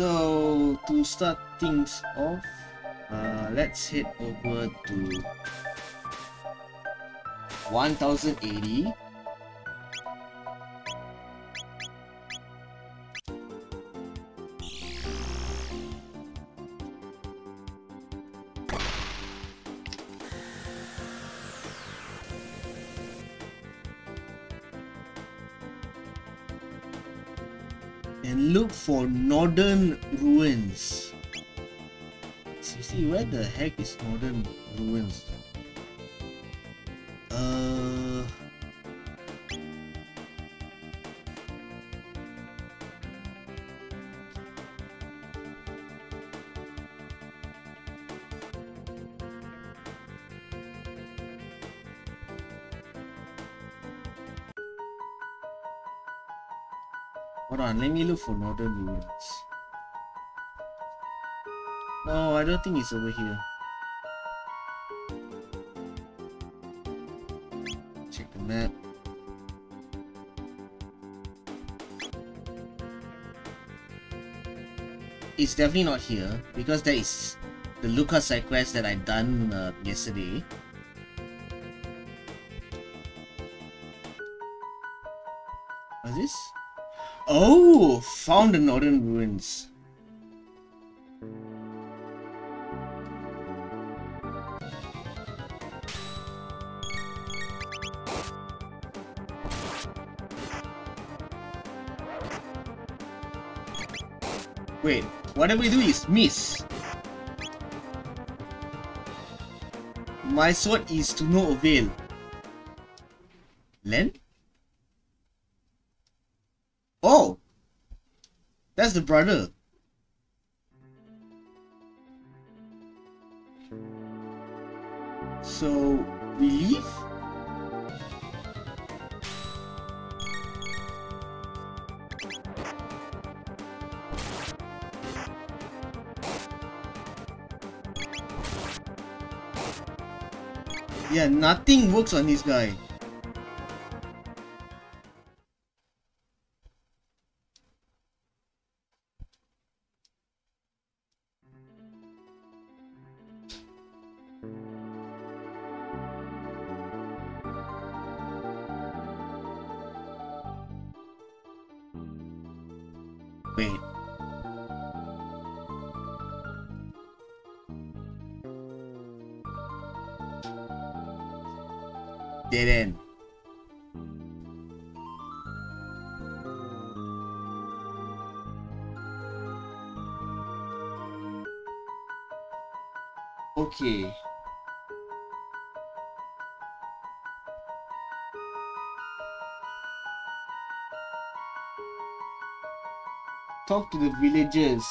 So to start things off, uh, let's head over to 1080 northern ruins. See, where the heck is northern ruins? Uh. On, let me look for northern ruins. No, I don't think it's over here. Check the map. It's definitely not here because that is the Lucas side quest that I done uh, yesterday. Oh, found the northern ruins. Wait, whatever we do is miss. My sword is to no avail. Len? Oh! That's the brother. So, we leave? Yeah, nothing works on this guy. Talk to the villagers.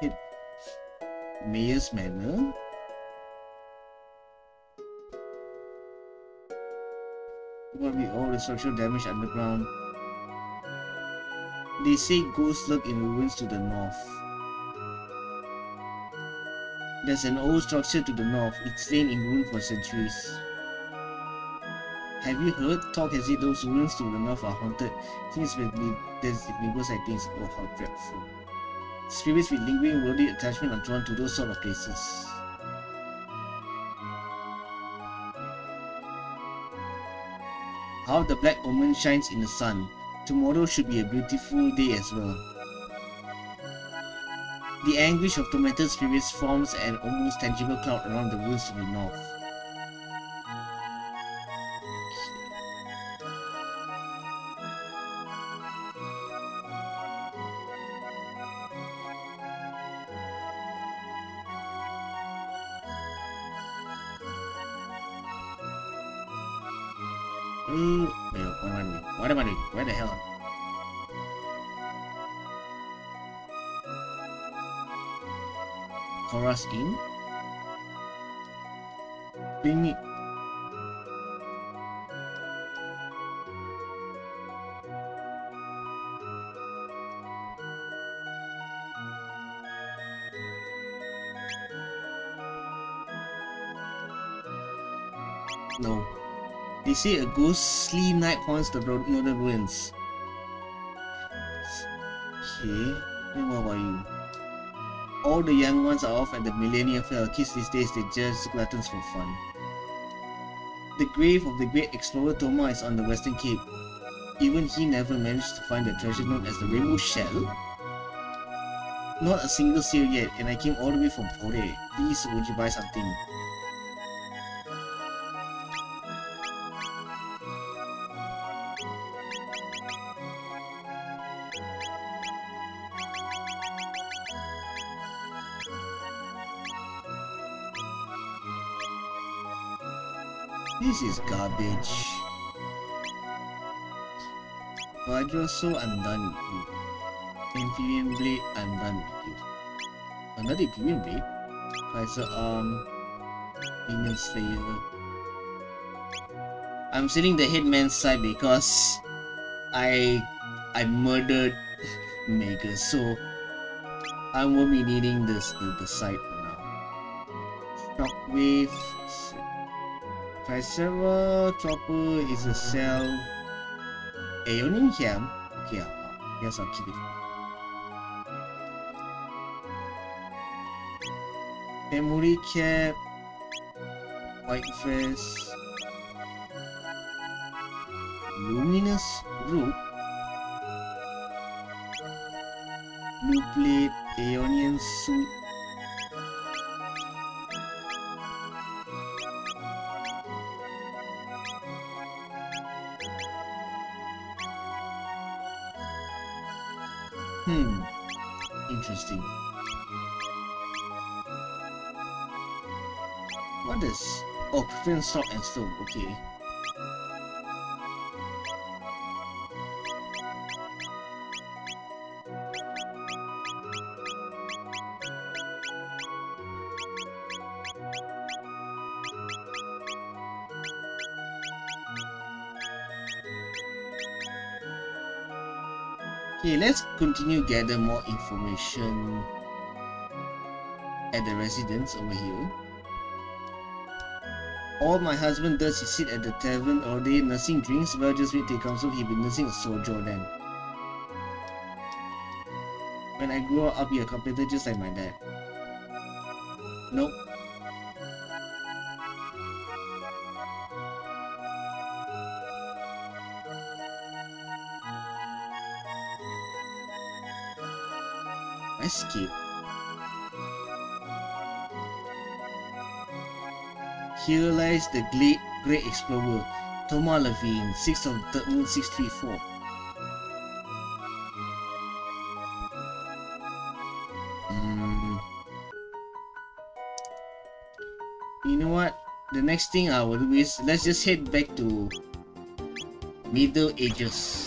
Hit Mayor's Manor. What be all the structural damage underground? They say ghosts lurk in ruins to the north. There's an old structure to the north. It's lain in ruin for centuries. Have you heard? Talk as if those ruins to the north are haunted. Things will be there's people sightings. Oh, how dreadful. Spirits with lingering worldly attachment are drawn to those sort of places. How the black omen shines in the sun. Tomorrow should be a beautiful day as well. The anguish of tormented spirits forms an almost tangible cloud around the ruins to the north. Say a ghostly night haunts the northern ruins. Okay. Then what about you? All the young ones are off at the Millennium Fair. Kids these days, they just gluttons for fun. The grave of the great explorer Toma is on the Western Cape. Even he never managed to find the treasure known as the Rainbow Shell. Not a single seal yet, and I came all the way from Porre. Please, would you buy something? Is garbage. Vajrasaur, I'm done with you. Amphibian Blade, I'm done with you. Another Amphibian Blade? Kaiser Arm, Minion Slayer. I'm sitting the Hitman's side because I I murdered Mega, so I won't be needing this the, the side for now. Shockwave Tricera Chopper is a cell. Aeonian Cam? Okay, I guess I'll keep it. Memory Cap. White Face. Luminous Root. Blue Plate. Aeonian Suit. Prevent stock and stove. Okay. Okay, let's continue gather more information at the residence over here. All my husband does is sit at the tavern all day nursing drinks. Well, just wait till he comes home, he'll be nursing a soldier then. When I grow up, I'll be a carpenter just like my dad. Nope. Here lies the great, great explorer, Toma Levine, 6th of the moon 634. Mm. You know what? The next thing I will do is let's just head back to Middle Ages.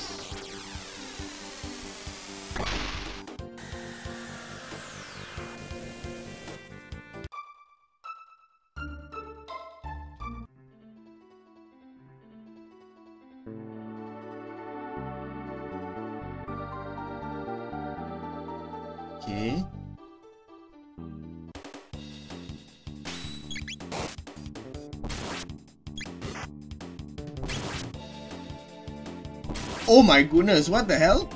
Oh my goodness, what the hell?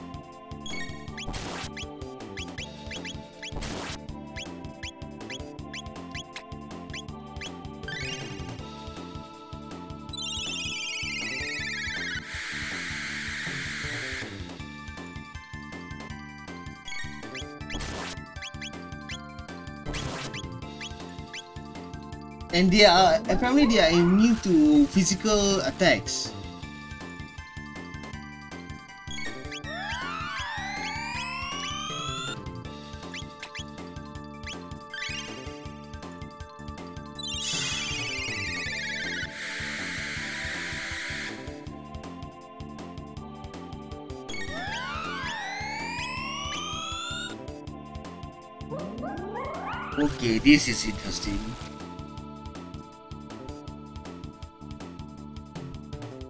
And they are apparently they are immune to physical attacks. This is interesting.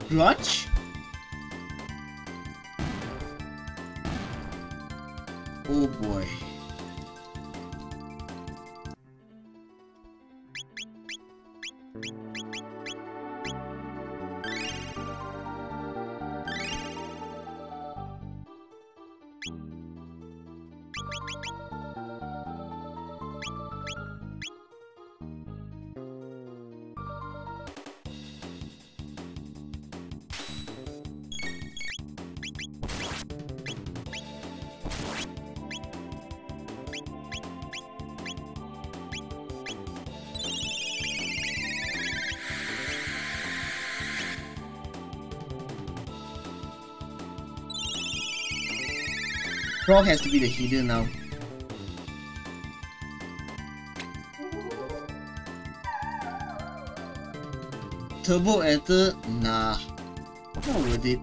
Grudge? Oh boy. Frog has to be the healer now. Turbo Ether? Nah. Not worth it.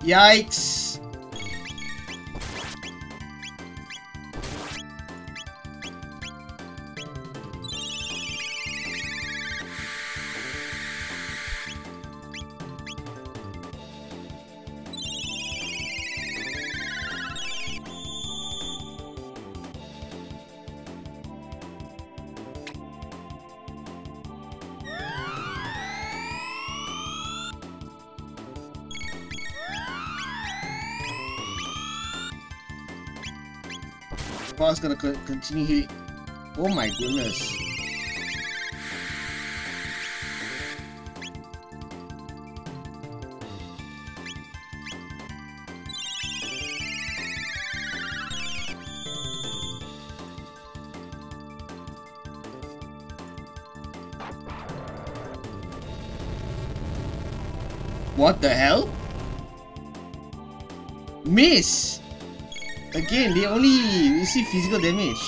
Yikes! Paul's gonna co continue hitting. Oh my goodness. What the hell? Miss! Again, they only receive physical damage.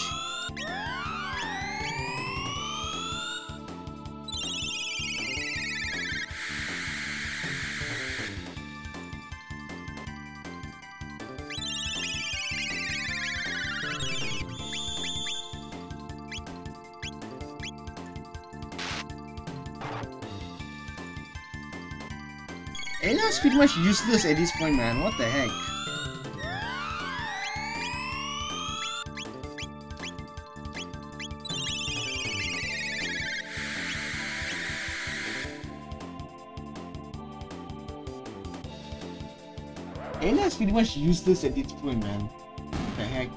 Ayla's pretty much useless at this point, man. What the heck? Pretty much useless at this point, man. What the heck?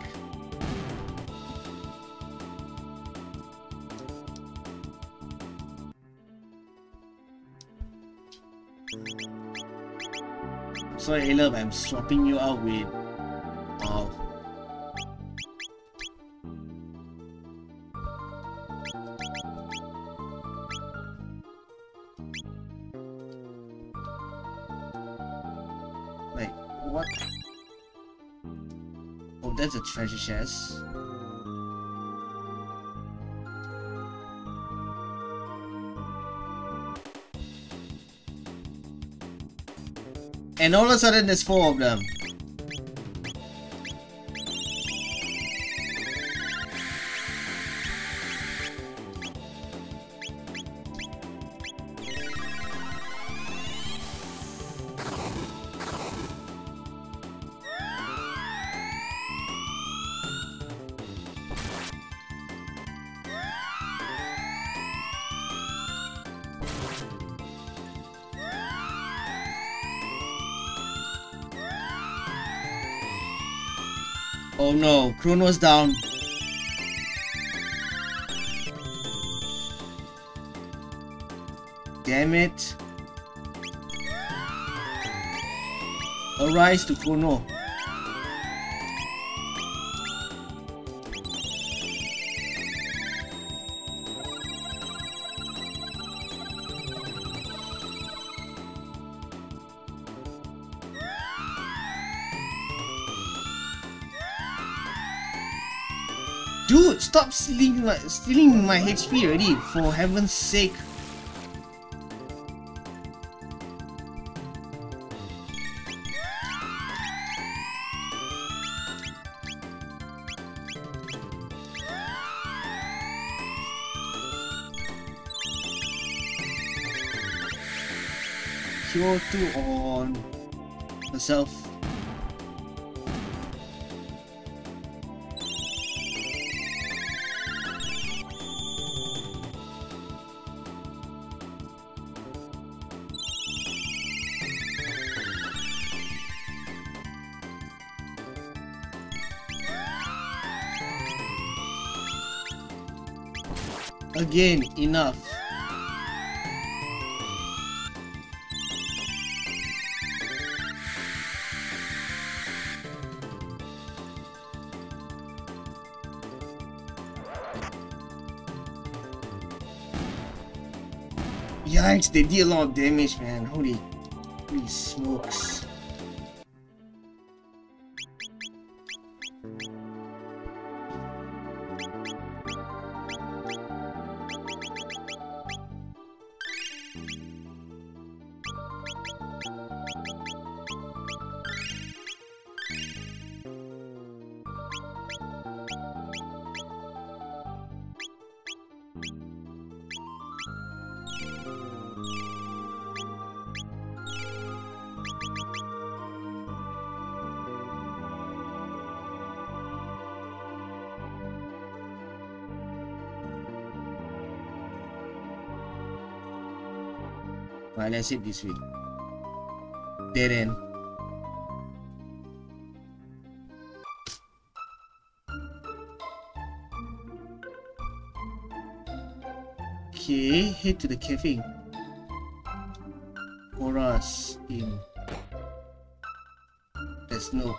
Sorry, Ayla, I'm swapping you out with... treasure chest. And all of a sudden there's four of them. No, Chrono's down. Damn it. Arise to Chrono. Stealing my HP already, for heaven's sake. Cure 2 on herself. Again, enough. Yikes, they did a lot of damage, man. Holy, holy smokes. Let's this way. Dead end. Okay, head to the cafe. Choras in. There's no.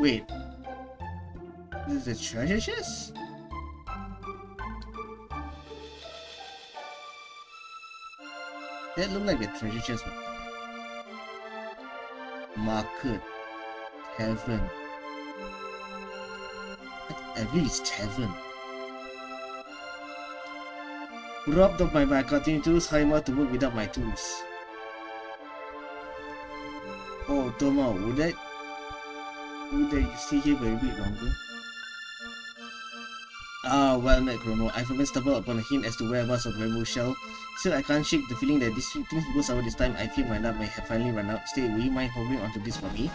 Wait. This is a treasure chest? That look like a treasure chest. Market. Tavern. I believe it's tavern. Robbed of my bag, continue to use Haima to work without my tools. Oh, Toma, would that would I stay here for a bit longer? Ah, well met, Chrono. I've even stumbled upon a hint as to whereabouts of Rainbow Shell. Still, I can't shake the feeling that this things goes sour this time. I feel my luck may have finally run out. Stay, will you mind holding onto this for me?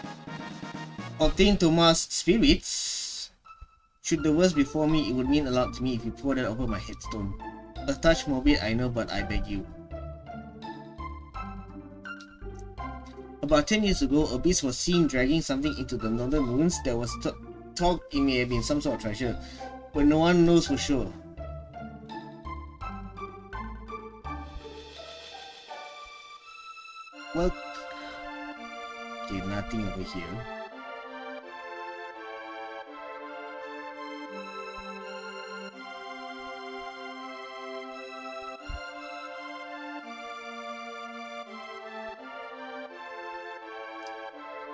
Obtain Toma's spirits. Should the worst before me, it would mean a lot to me if you pour that over my headstone. A touch morbid, I know, but I beg you. About 10 years ago, a beast was seen dragging something into the northern ruins. There was talk it may have been some sort of treasure, but no one knows for sure. Here.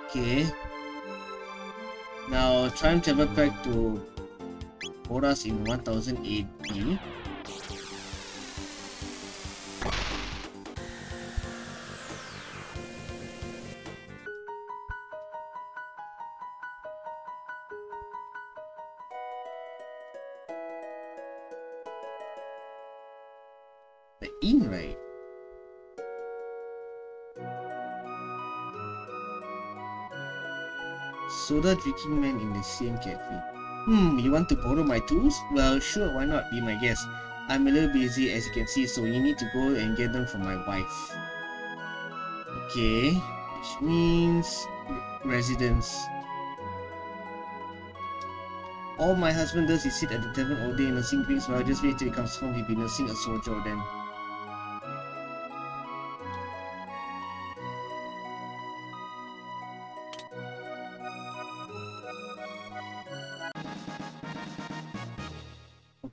Okay. Now, time travel back to Choras in 1000 AD. The right? Soda drinking man in the same cafe. Hmm, you want to borrow my tools? Well, sure, why not? Be my guest. I'm a little busy as you can see, so you need to go and get them for my wife. Okay, which means residence. All my husband does is sit at the tavern all day nursing drinks while just wait till he comes home he'll be nursing a soldier then.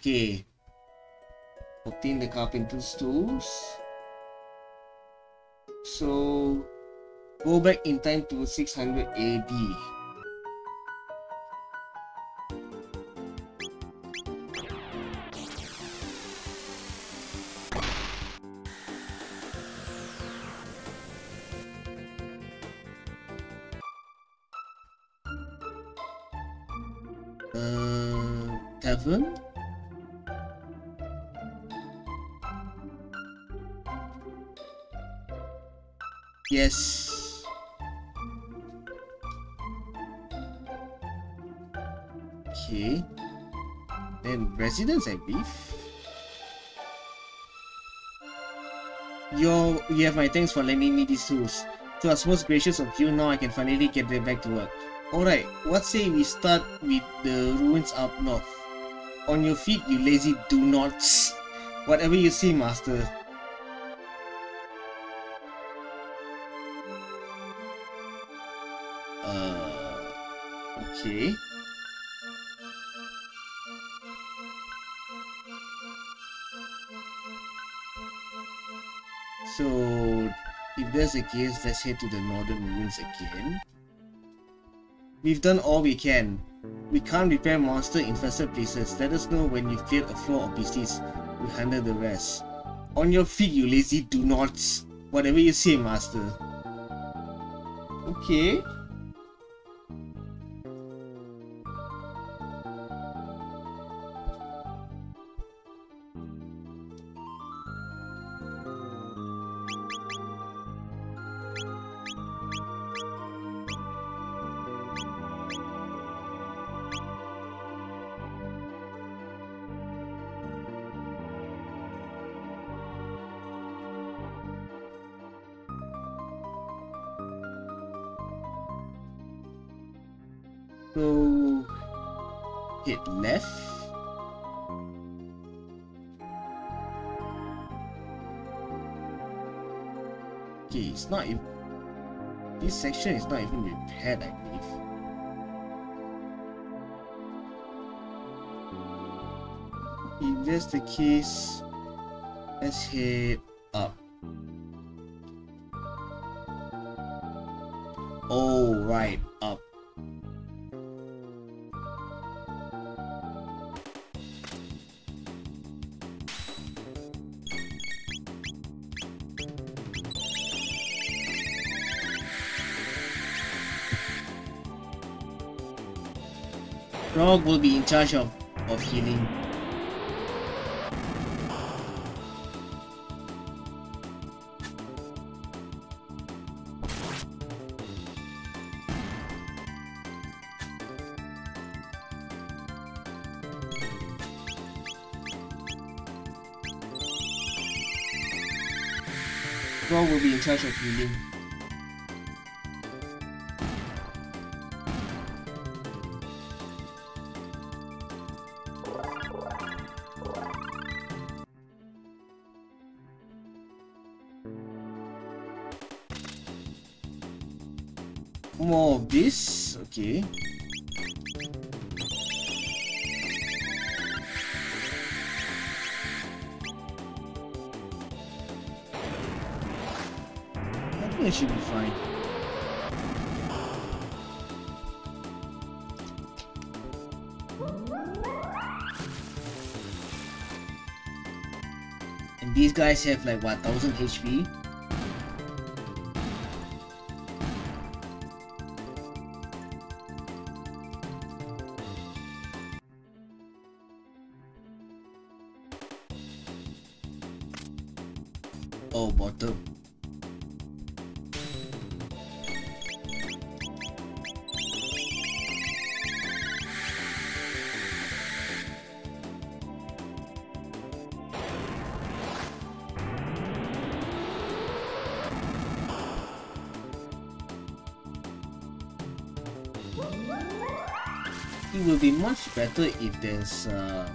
Okay. Obtain the carpenter's tools. So, go back in time to 600 AD. Believe. Yo, you have my thanks for lending me these tools. So I was most gracious of you, now I can finally get them back to work. Alright, what say we start with the ruins up north? On your feet, you lazy do nots. Whatever you see, master. That's the case, let's head to the northern ruins again. We've done all we can. We can't repair monster-infested places. Let us know when you've cleared a floor of beasties. We'll handle the rest. On your feet, you lazy do-nots. Whatever you say, master. Okay. Not even this section is not even repaired, I believe. If that's the case, let's head up. Oh, right, be in charge of, of healing. Will be in charge of healing. Guys have like what, 1000 HP? Better if there's uh,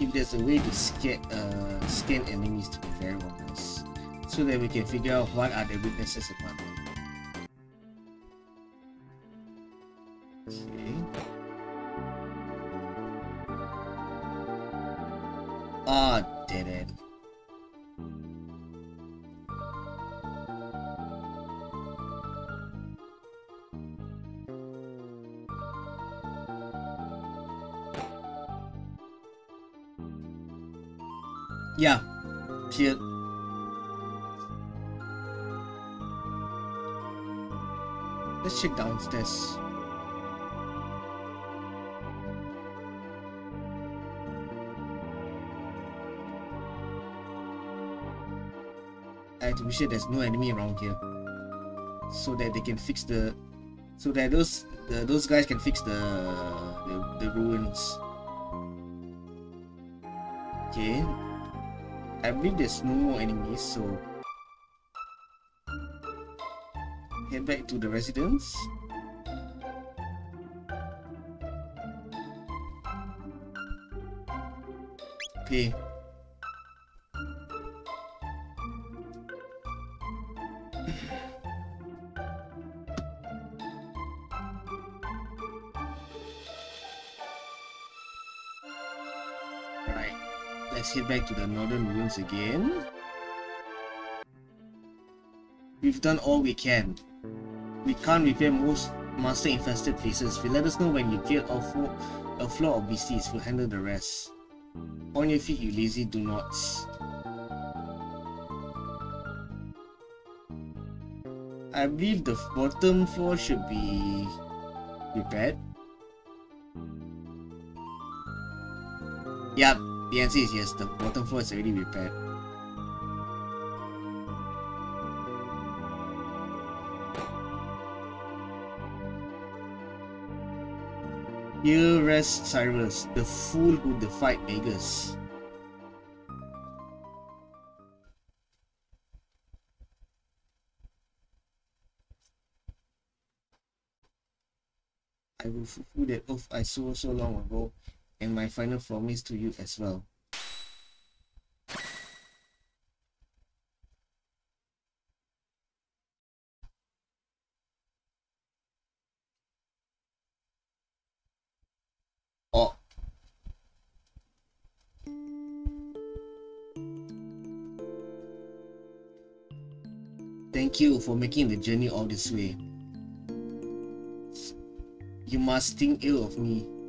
if there's a way to scan uh, scan enemies to be very honest, so that we can figure out what are the weaknesses sure there's no enemy around here. So that they can fix the so that those the, those guys can fix the the, the ruins. Okay. I believe there's no more enemies so. Head back to the residence. Okay. Back to the northern ruins again. We've done all we can. We can't repair most master infested places. If you let us know when you kill a, flo a floor of beasties, we'll handle the rest. On your feet, you lazy do nots. I believe the bottom floor should be repaired. Yep, the answer is yes, the bottom floor is already repaired. Here rests Cyrus, the fool who defied Magus. I will fulfill that oath I swore so long ago, and my final promise to you as well. Oh. Thank you for making the journey all this way. You must think ill of me.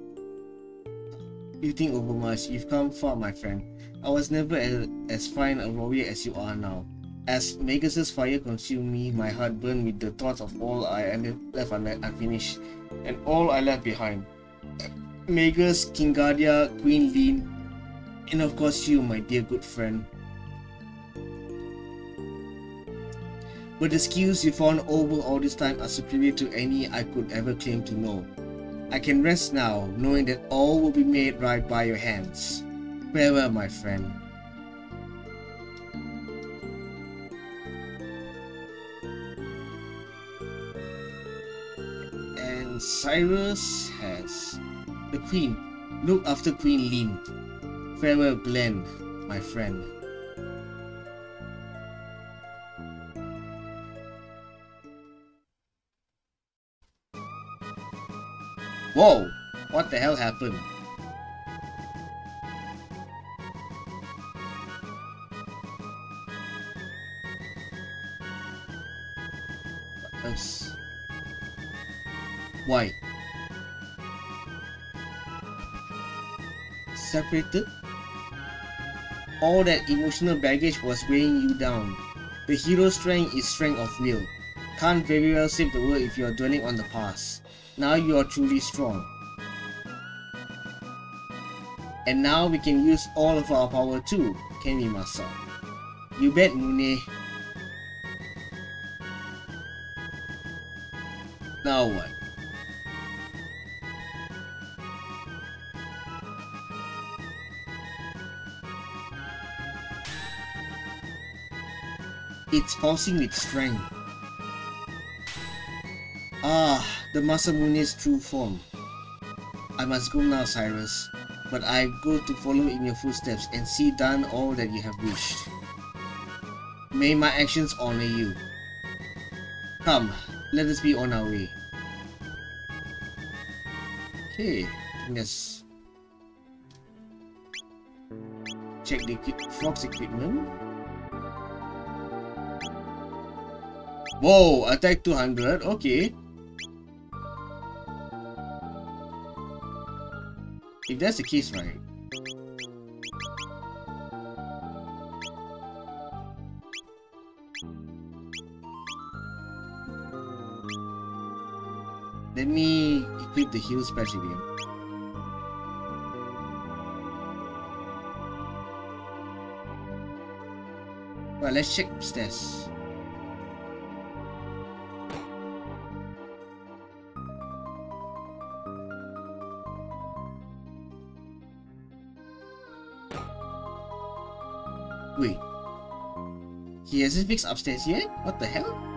You think overmuch. You've come far, my friend. I was never as, as fine a warrior as you are now. As Magus's fire consumed me, my heart burned with the thoughts of all I left unfinished, and all I left behind. Magus, King Guardia, Queen Leene, and of course you, my dear good friend. But the skills you found over all this time are superior to any I could ever claim to know. I can rest now, knowing that all will be made right by your hands. Farewell, my friend. And Cyrus has the Queen. Look after Queen Leene. Farewell, Glenn, my friend. Whoa! What the hell happened? Why? Separated? All that emotional baggage was weighing you down. The hero's strength is strength of will. Can't very well save the world if you're dwelling on the past. Now you are truly strong. And now we can use all of our power too, can we Masa? You bet Mune. Now what? It's pulsing with strength. The Masamune's true form. I must go now, Cyrus, but I go to follow in your footsteps and see done all that you have wished. May my actions honor you. Come, let us be on our way. Okay, let's check the Fox equipment. Whoa, attack 200, okay. That's the case, right? Let me equip the heal special again. Well, let's check upstairs. yeah, is this upstairs here? Yeah? What the hell?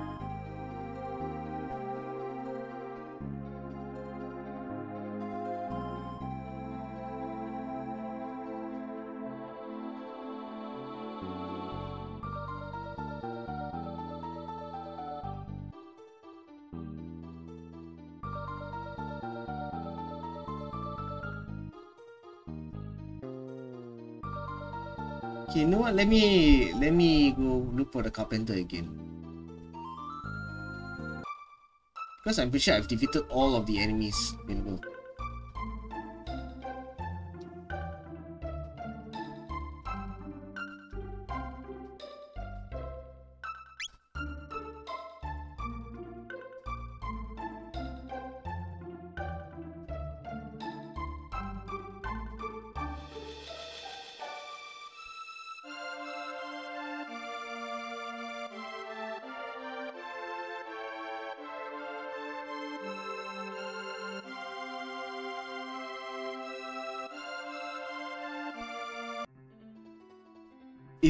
let me let me go look for the carpenter again. Because I'm pretty sure I've defeated all of the enemies available.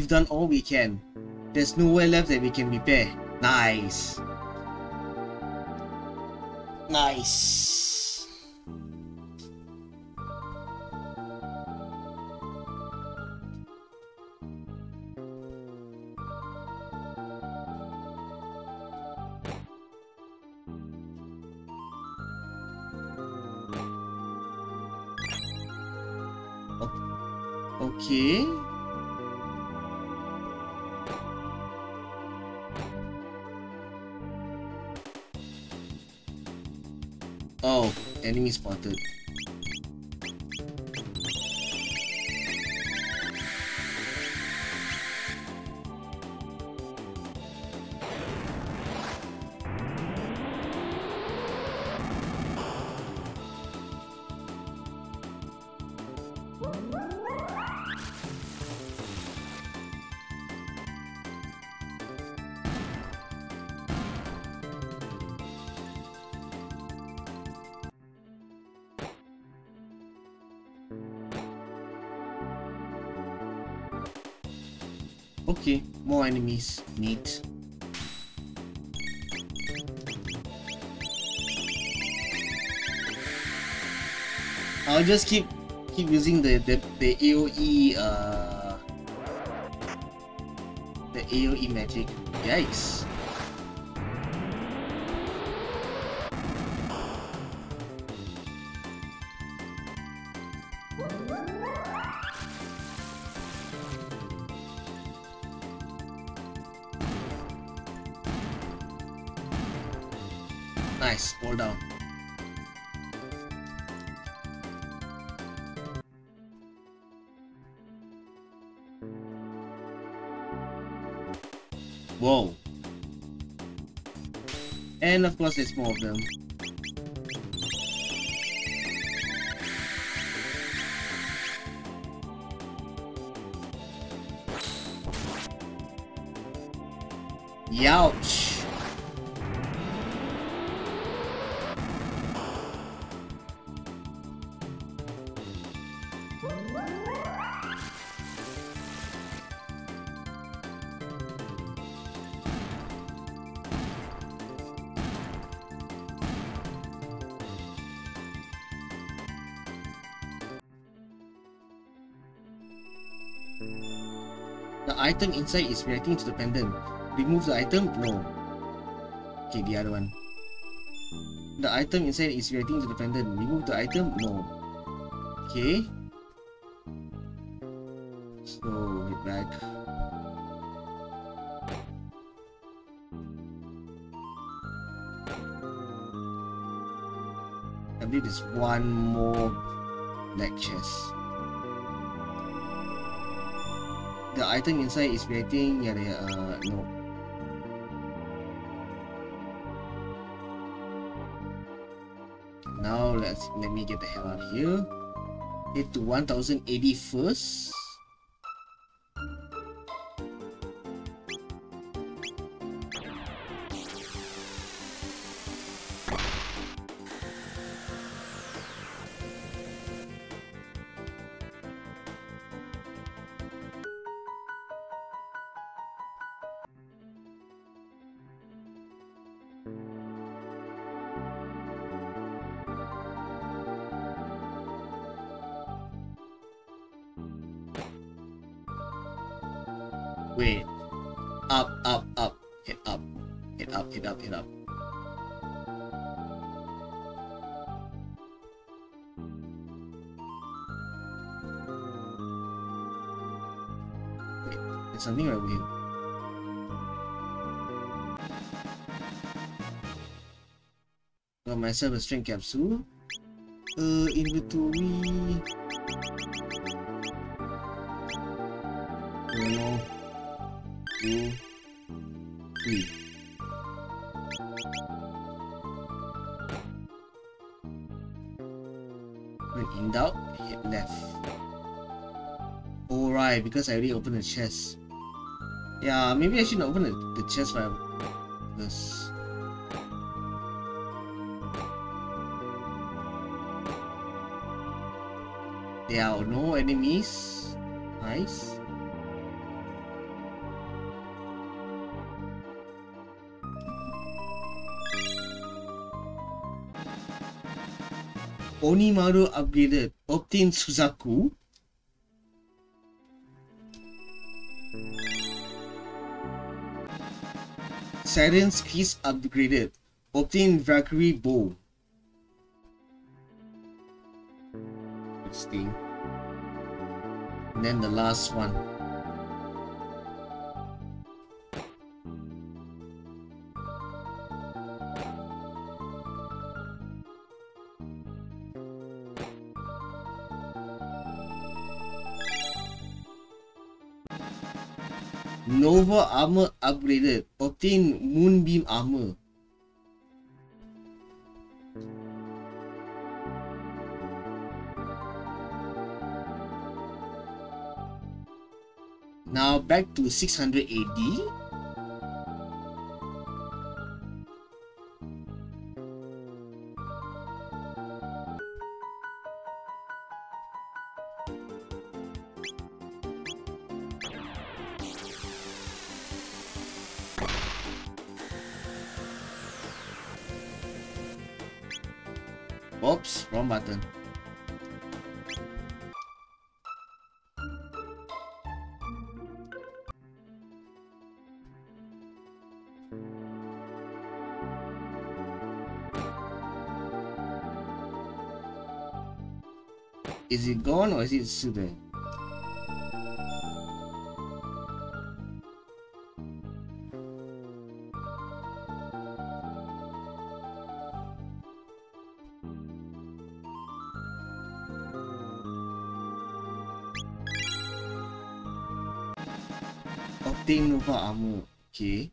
We've done all we can. There's nowhere left that we can repair. Nice. Nice. Enemy spotted. Enemies. Neat. I'll just keep keep using the the, the AoE uh the AoE magic. Yikes. And of course there's more of them. Youch. Item inside is reacting to the pendant. Remove the item? No. Okay, the other one. The item inside is reacting to the pendant. Remove the item? No. Okay. So, head back. I believe there's one more black chest. The item inside is reacting, yeah, they, uh, no. Now let's let me get the hell out of here. Hit to 1080 first. Myself a strength capsule. Uh, inventory. One, two, three. When in doubt, hit left. Alright, because I already opened the chest. Yeah, maybe I shouldn't open the, the chest right this. No enemies. Nice. Onimaru upgraded. Obtain Suzaku. Siren's Kiss upgraded. Obtain Valkyrie Bow. Interesting. Then the last one. Nova armor upgraded. Obtain Moonbeam armor. Now back to 600 AD. Oops, wrong button. Is it gone or is it still there? Obtain Nova armor. Okay.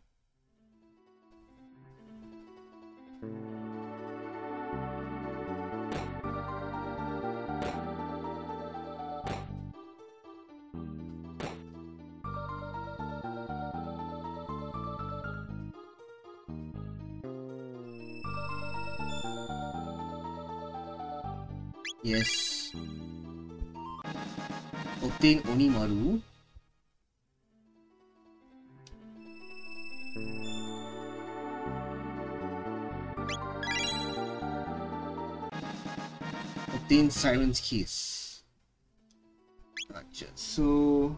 Onimaru. Obtain Siren's Kiss. Gotcha. So...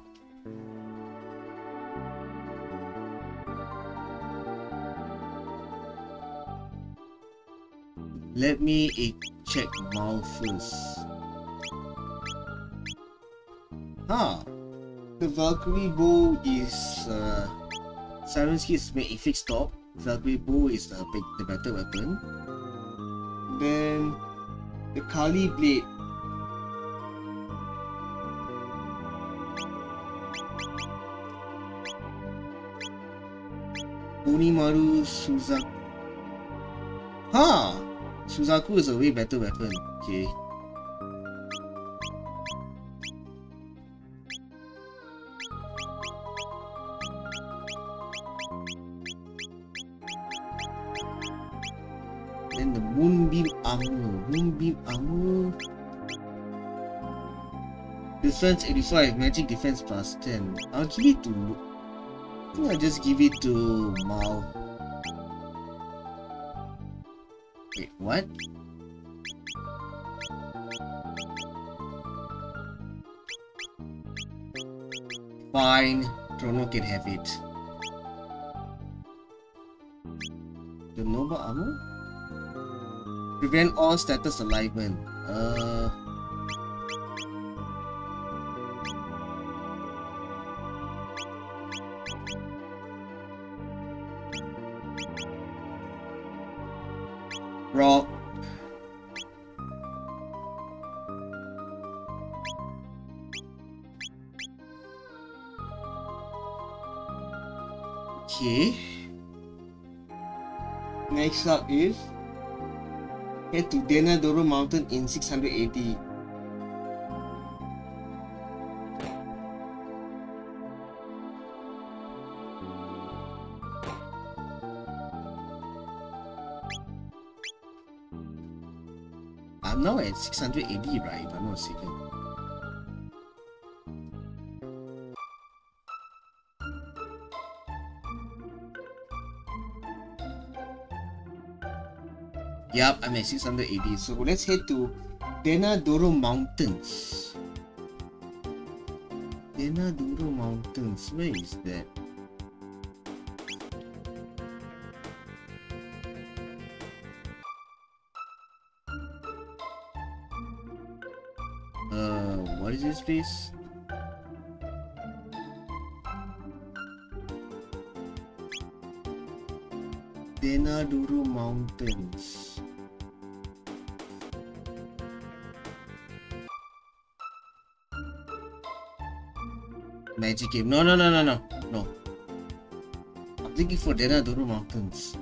Let me eh, check Marle first. Huh. Valkyrie bow is uh Siren's Kiss made a fixed top. Valkyrie bow is big, the better weapon. Then the Kali blade. Onimaru Suzaku. Huh! Suzaku is a way better weapon. Okay. Defense 85, Magic Defense plus 10. I'll give it to. I think I'll just give it to Marle. Wait, what? Fine, Chrono can have it. The Nova Armor? Prevent all status alignment. Uh... Okay. Next up is head to Denadoro Mountain in 680. I'm now at 680, right? I'm not mistaken. Yup, I'm at 680. So let's head to Denadoro Mountains. Denadoro Mountains, where is that? Magic Cave. No, no, no, no, no, no. I'm thinking for Denadoro Mountains.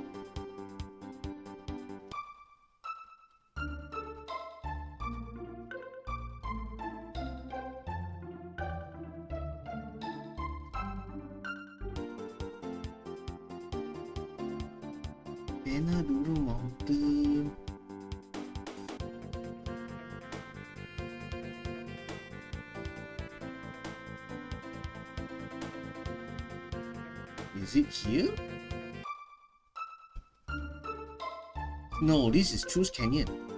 No, this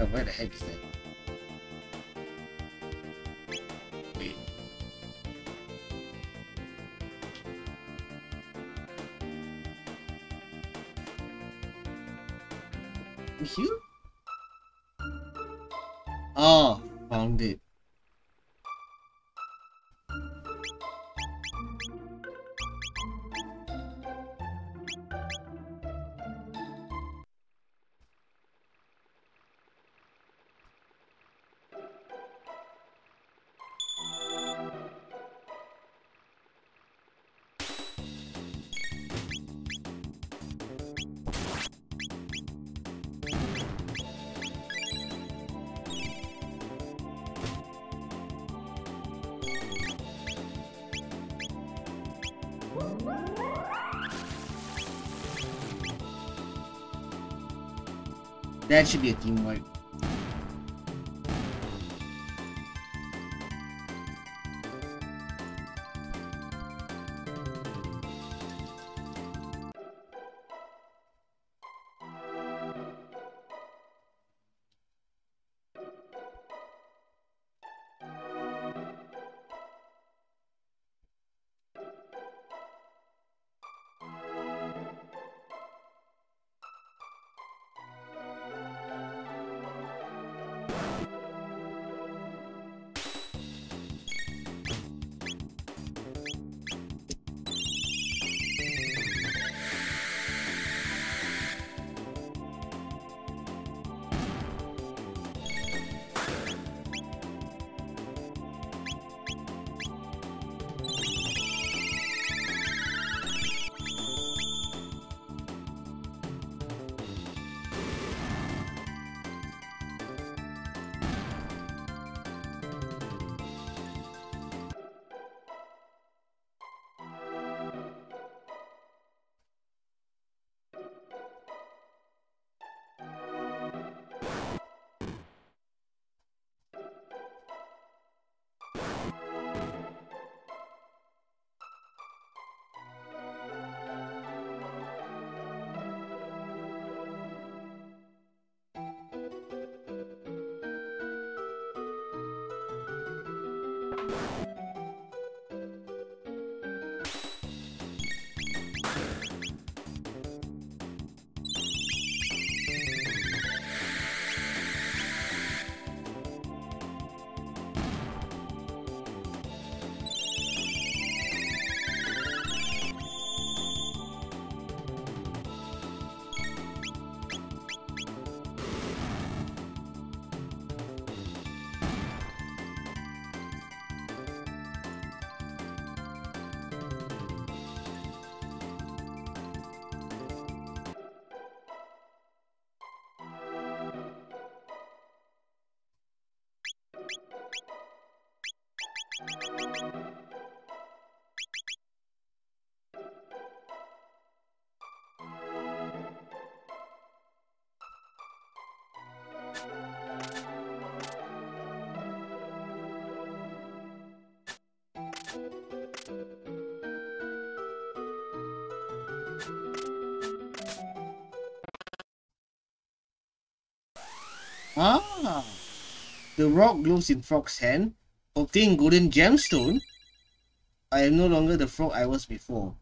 out where the heck is that. That should be a team Ah! The rock glows in Frog's hand. Obtain golden gemstone. I am no longer the frog I was before.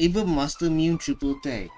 Enable Master Mew triple tag.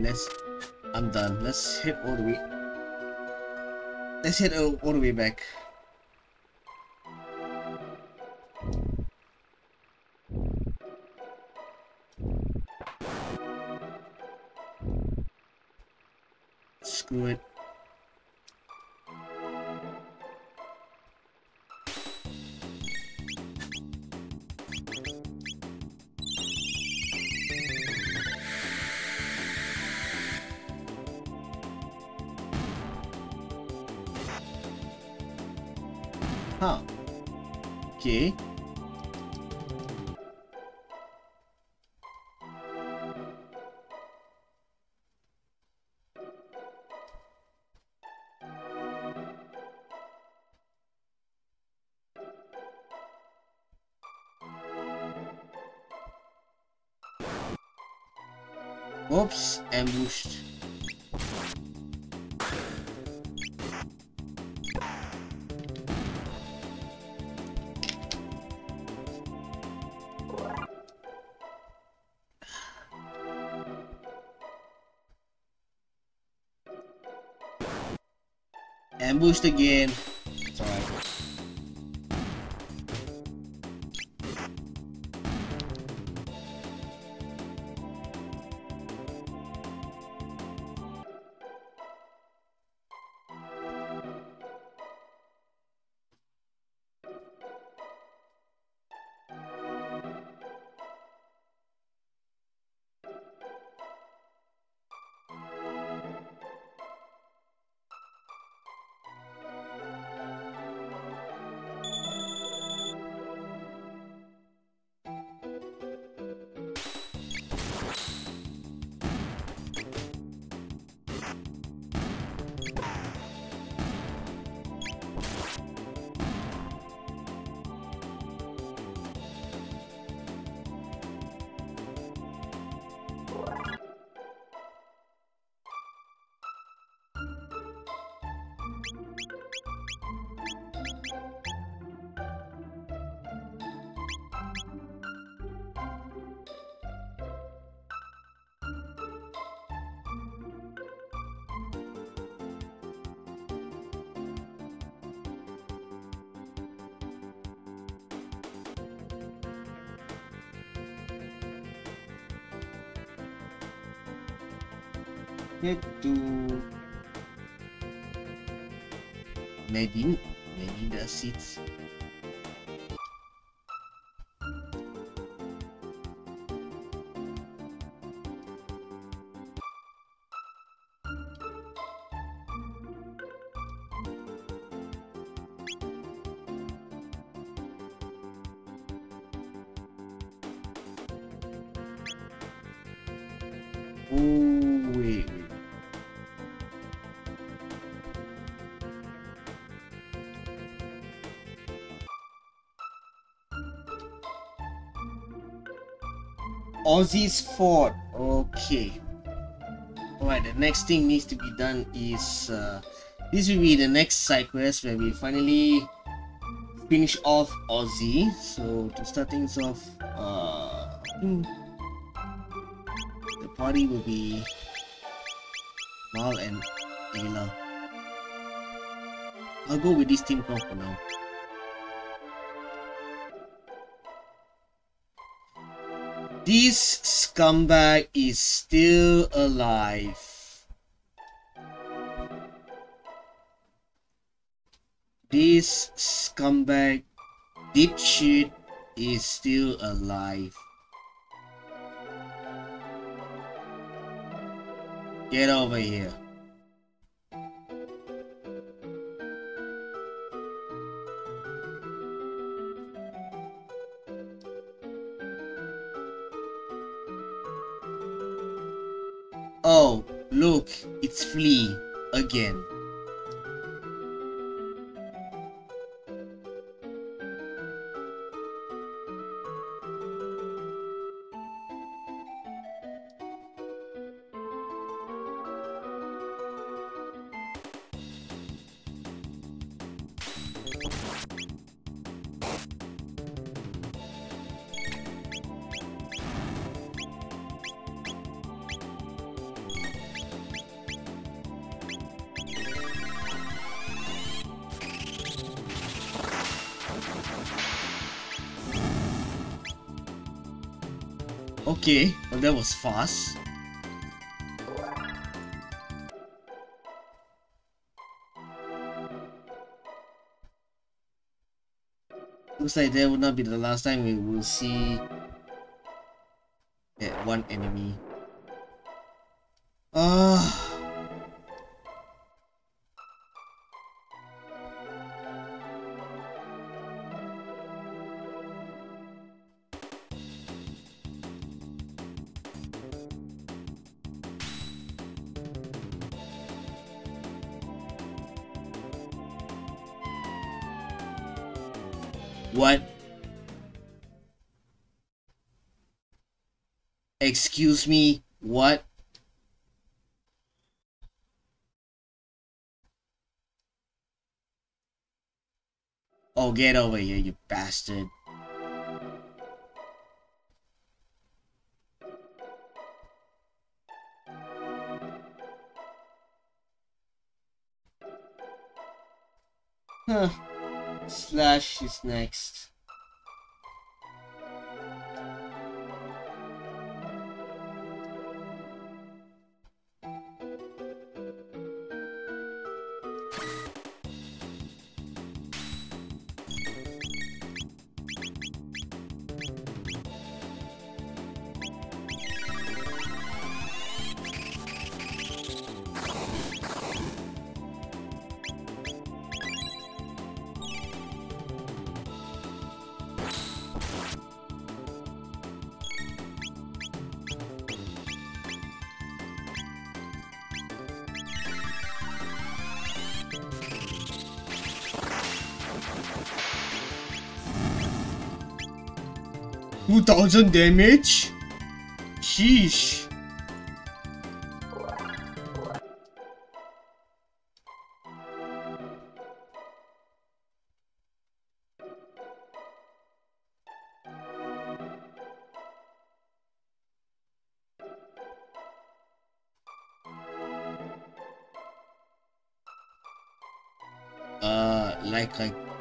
Let's. I'm done. Let's hit all the way. Let's hit all, all the way back. Ambushed again. Medina, Medina Seeds Ozzie's Fort. Okay. Alright, the next thing needs to be done is uh, this will be the next side quest where we finally finish off Aussie. So to start things off, uh, hmm, the party will be Marle and Ayla. I'll go with this team for now. This scumbag is still alive. This scumbag dipshit is still alive. Get over here. It's Flea again. Okay, well that was fast. Looks like that would not be the last time we will see that one enemy. Excuse me, what? Oh, get over here, you bastard. Huh. Slash is next. Thousand damage? Sheesh. Uh, like like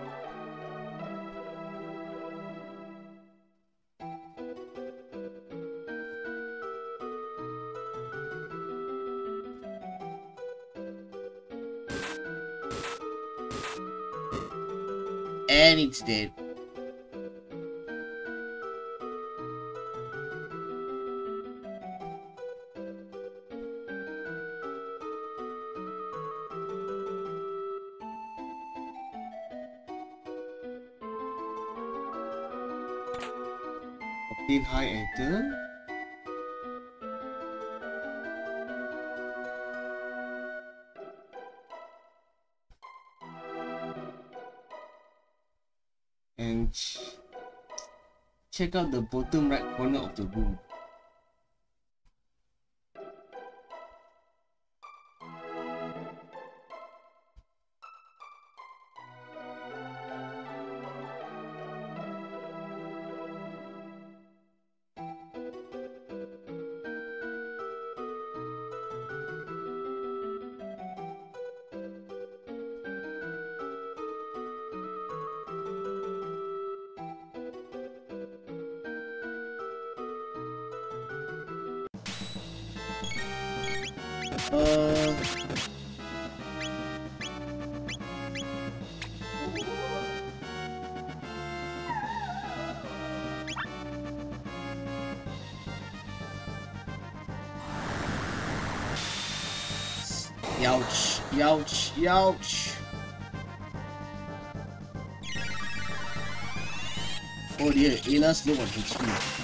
and it's check out the bottom right corner of the room. Youch. Oh dear, Ayla's low on HP.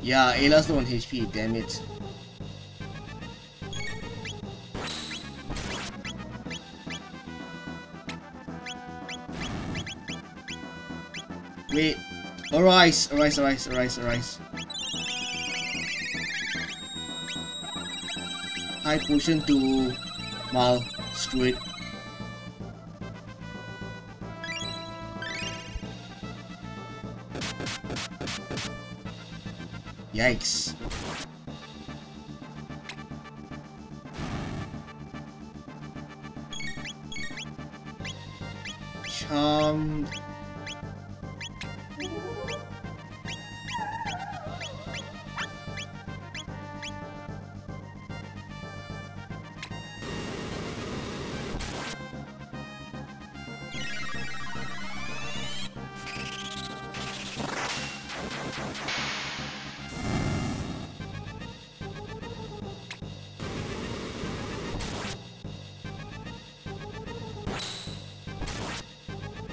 Yeah, Ayla's low on HP, damn it. Wait. Arise, arise, arise, arise, arise. High potion to Marle. Screw it. Yikes.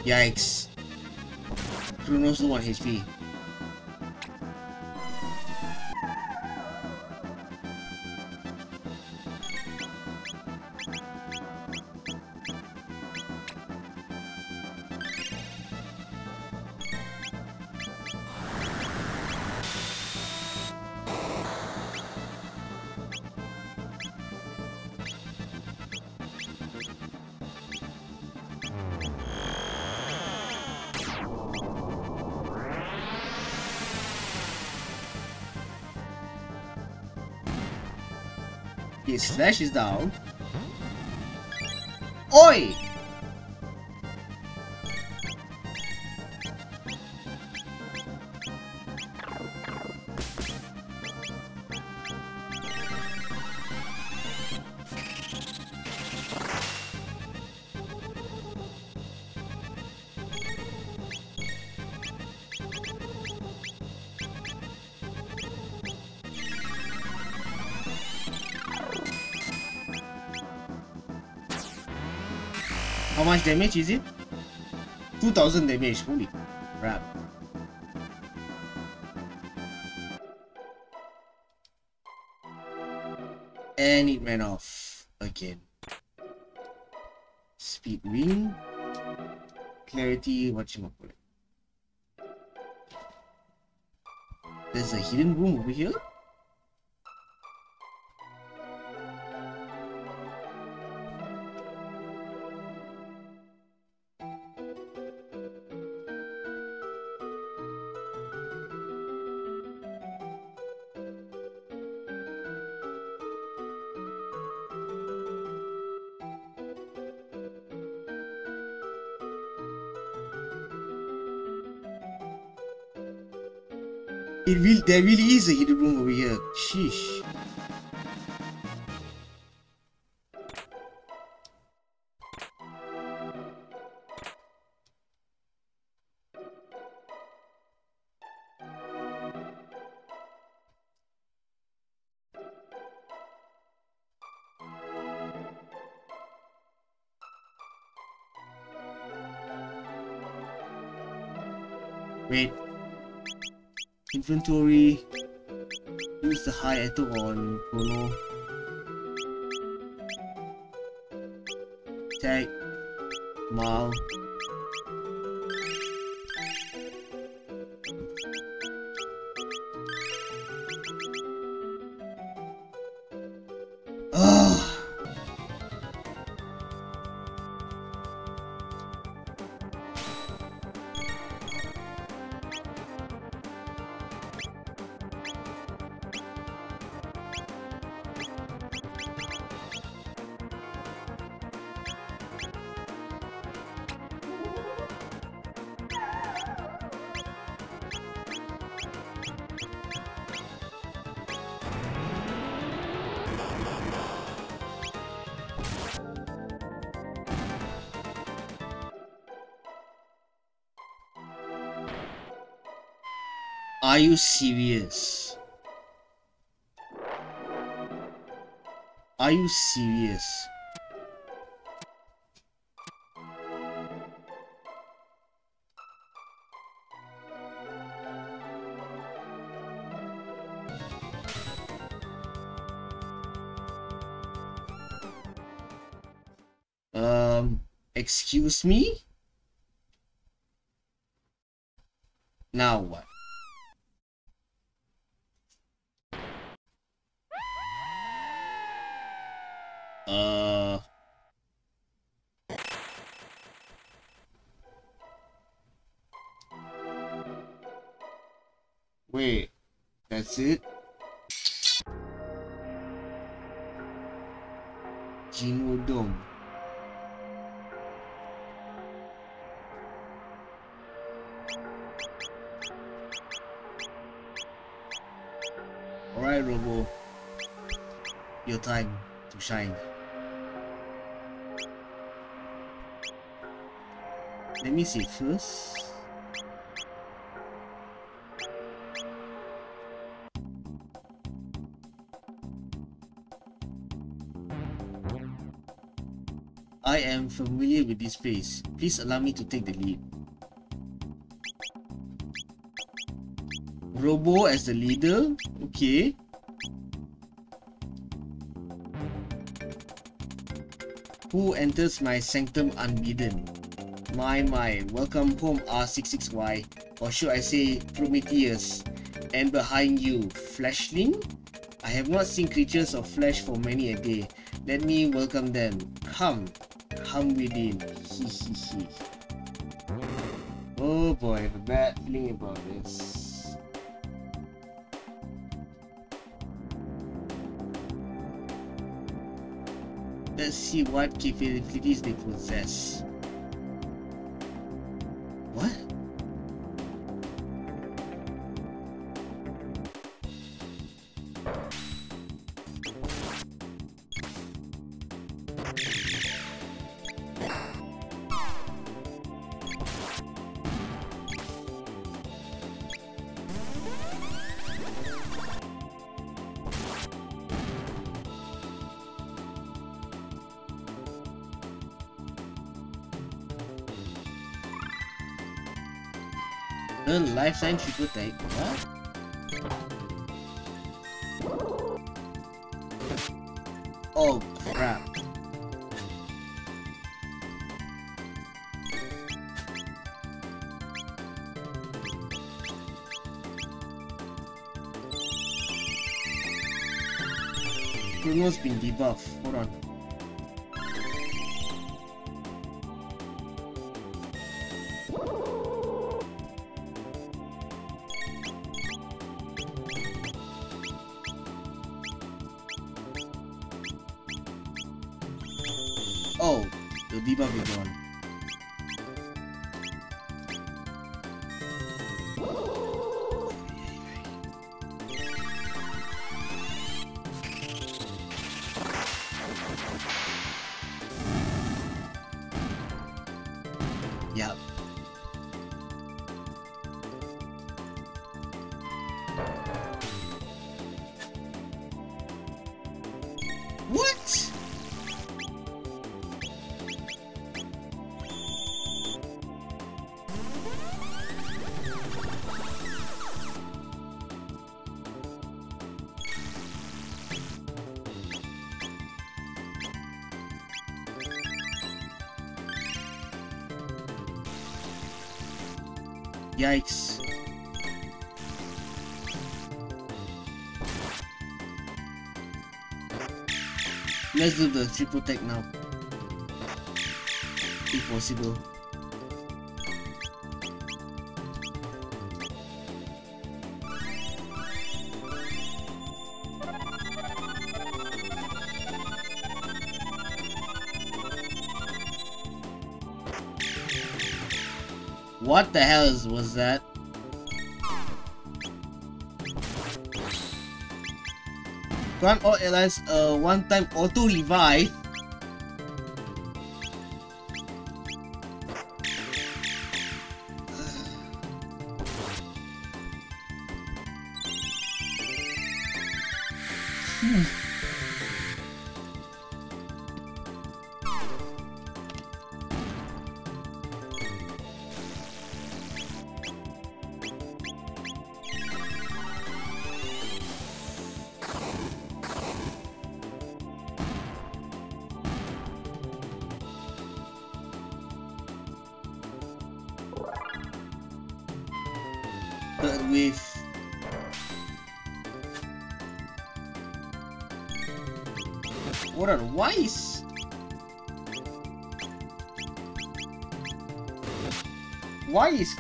Yikes. Bruno's low on HP. His slash is down. Oi! Damage is it? 2000 damage, holy crap. And it ran off again. Speed ring. Clarity, whatchamacallit. There's a hidden room over here? There really a hidden room over here. Sheesh. Inventory. Use the Hi-Ether on Chrono. You serious? Are you serious? Um, excuse me? Now what? That's it? Dome. Alright, Robo. Your time to shine. Let me see first. I am familiar with this place. Please allow me to take the lead. Robo as the leader? Okay. Who enters my sanctum unbidden? My my, welcome home R66Y, or should I say Prometheus. And behind you, Fleshling? I have not seen creatures of flesh for many a day. Let me welcome them. Come, come within. oh boy, I have a bad feeling about this. Let's see what capabilities they possess. Lifetime triple tech. What? Oh crap. Bruno's been debuffed. Hold on. Yikes. Let's do the triple tech now. If possible. What the hell is, was that? Grant all allies a uh, one-time auto-revive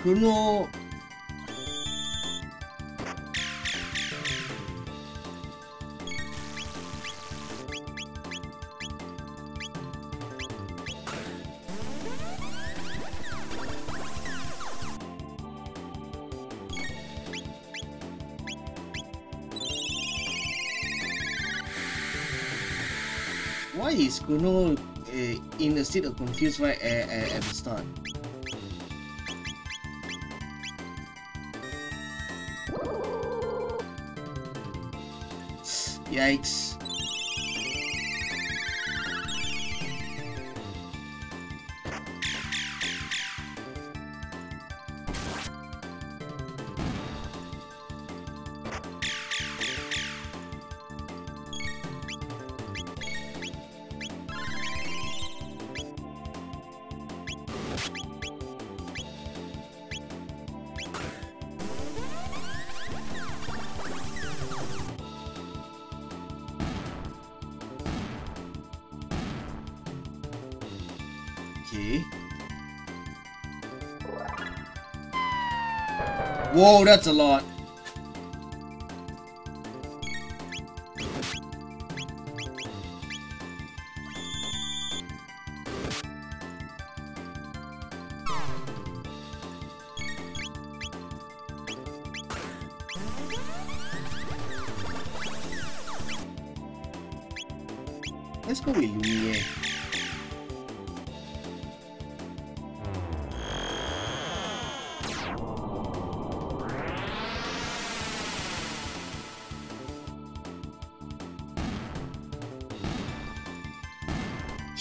Why is Chrono uh, in a state of confused right at, at, at the start? Yikes. Whoa, that's a lot.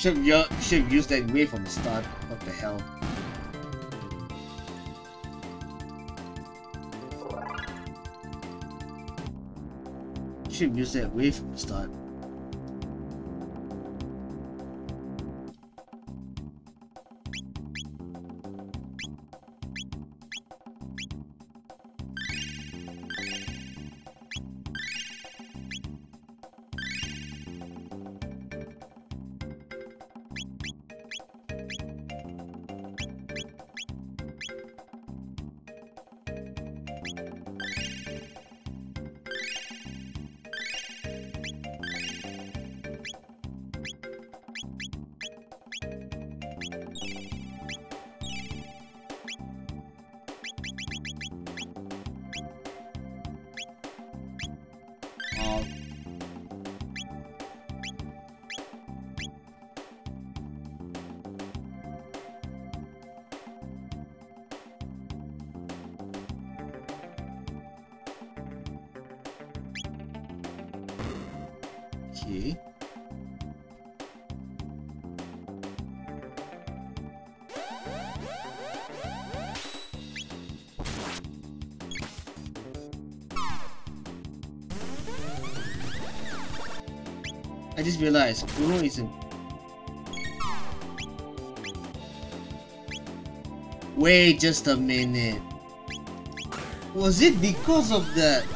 Should have should used that way from the start. What the hell? Should have used that way from the start. I just realized, for no reason. Wait just a minute. Was it because of that?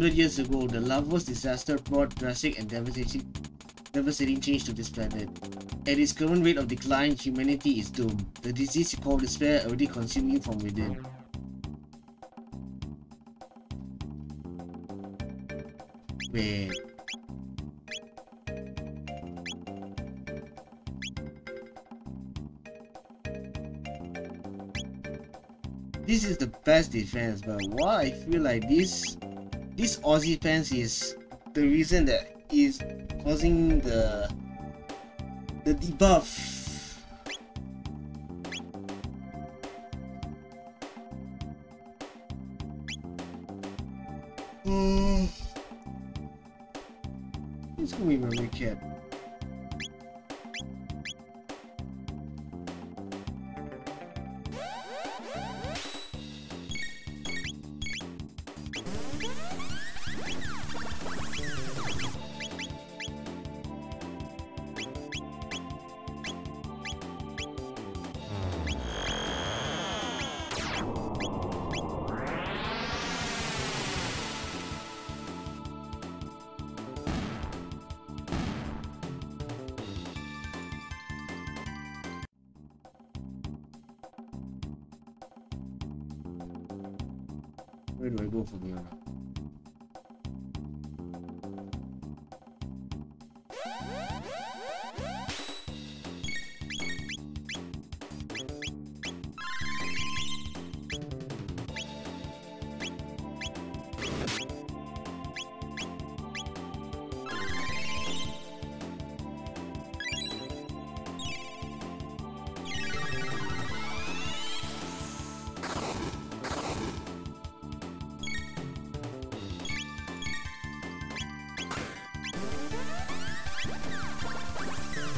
100 years ago, the Lavos disaster brought drastic and devastating, devastating change to this planet. At its current rate of decline, humanity is doomed. The disease called despair already consumed you from within. Wait. This is the best defense, but why I feel like this this Ozzie Pants is the reason that is causing the the debuff.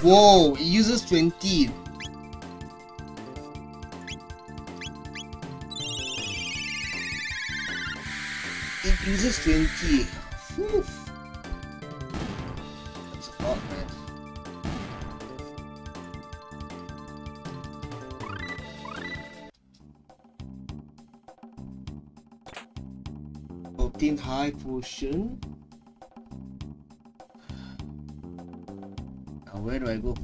Whoa, it uses 20. It uses 20. Whew. That's a lot, man. Obtain high potion. Do I go?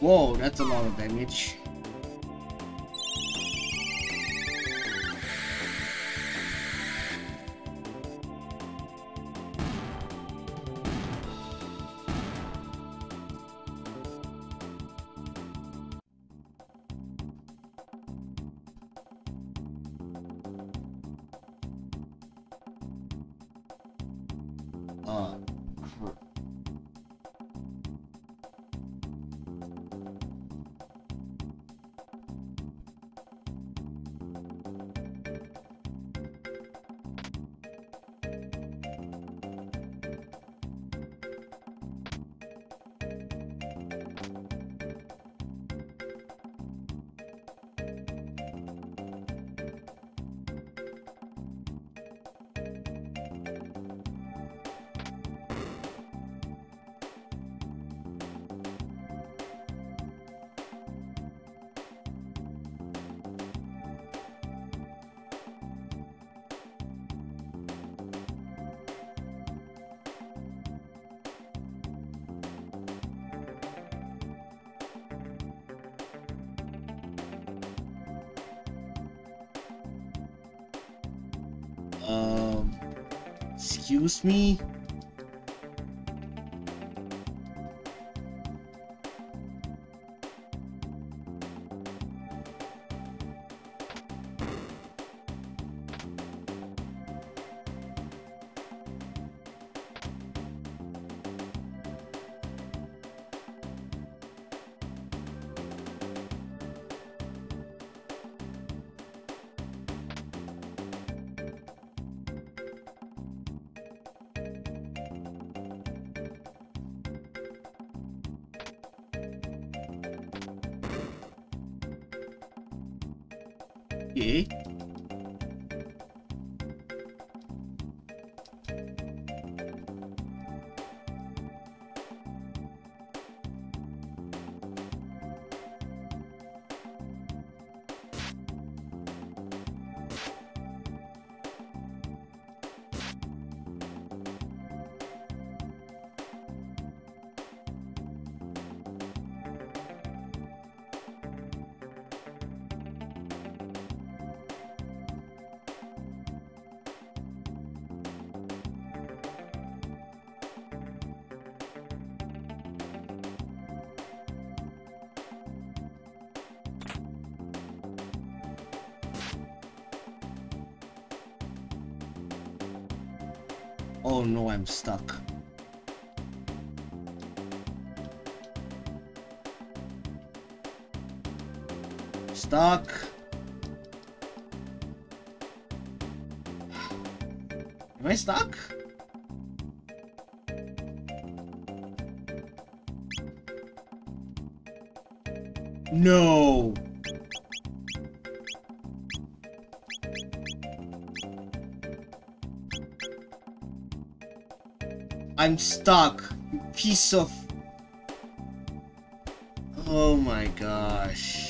Whoa, that's a lot of damage. Me? Oh no, I'm stuck. Stuck. Am I stuck? No. I'm stuck. Piece of... Oh my gosh.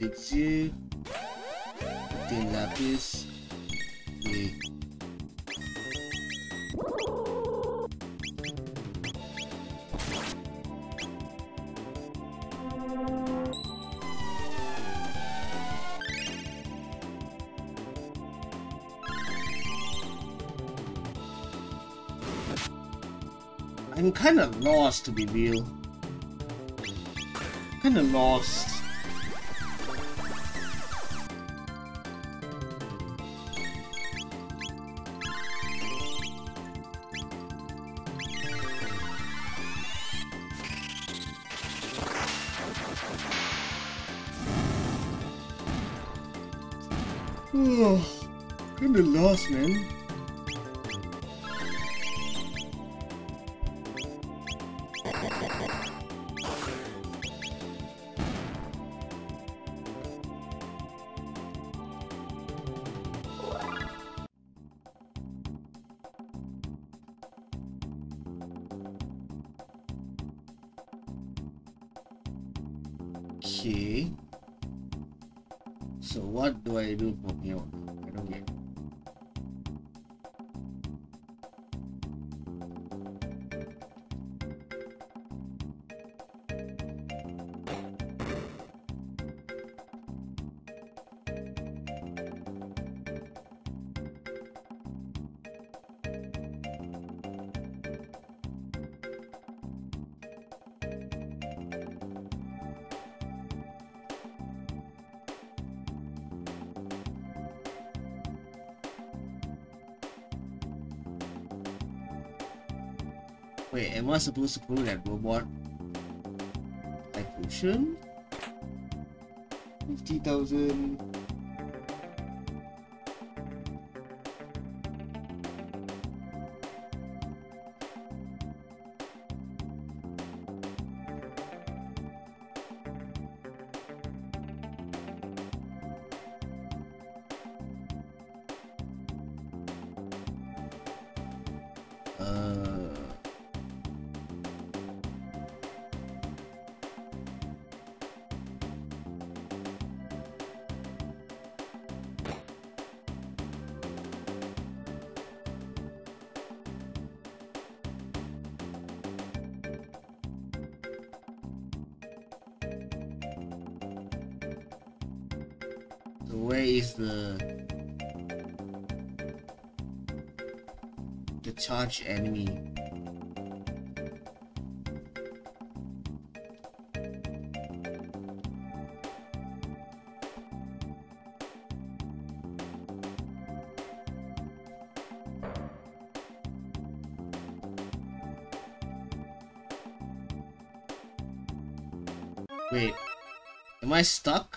Tin ediksi. Tin lapis. Oke. I'm kind of lost to be real. Kind of lost. Man. Okay. So what do I do from here? Supposed to pull that robot? Like potion? 50,000. Enemy? Wait, am I stuck?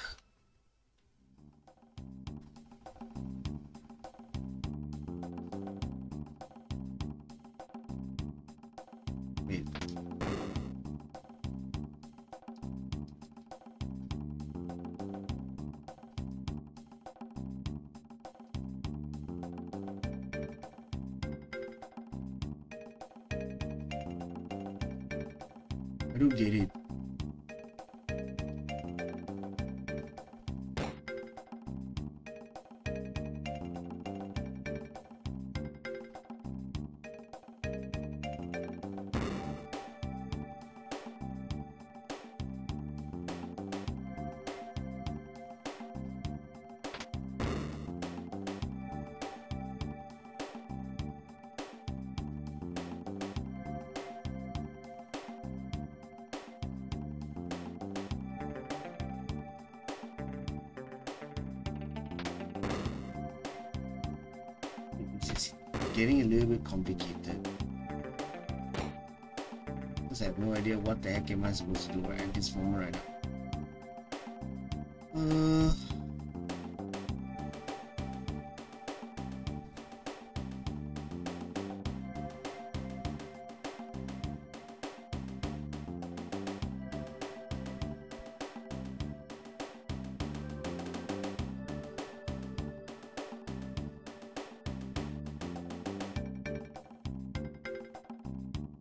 Getting a little bit complicated. Because I have no idea what the heck am I supposed to do at this moment right now.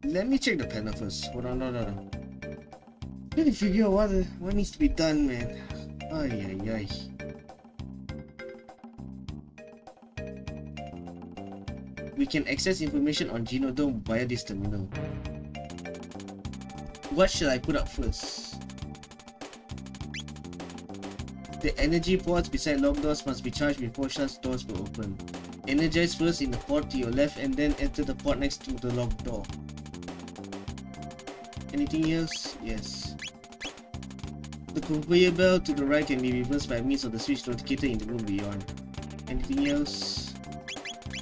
Let me check the panel first. Hold on, no, no, no. Let me figure out what, what needs to be done, man. Ay, ay, ay. We can access information on Genodome via this terminal. What should I put up first? The energy ports beside lock doors must be charged before shut doors will open. Energize first in the port to your left and then enter the port next to the locked door. Anything else? Yes. The conveyor belt to the right can be reversed by means of the switch located in the room beyond. Anything else?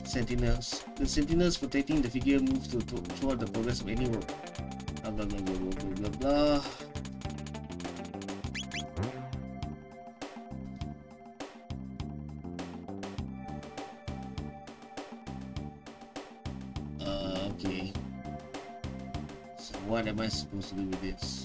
Sentinels. The sentinels protecting the figure move to, to throughout the progress of any work. Blah blah blah blah blah blah blah blah. Do with this?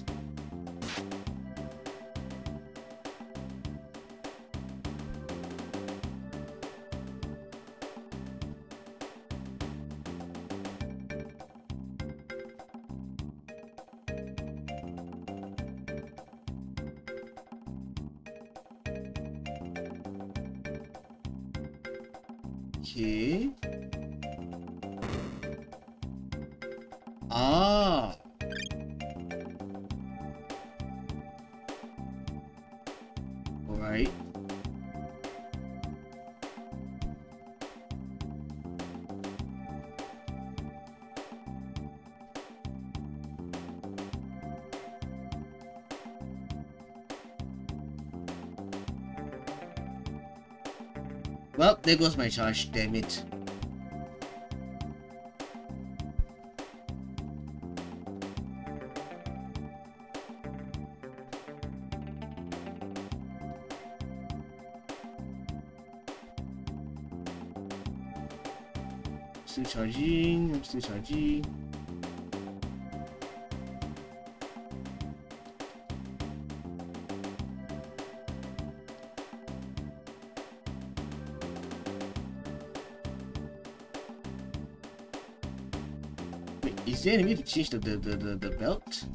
There goes my charge, damn it. Still charging, I'm still charging. Change the the, the, the, the belt?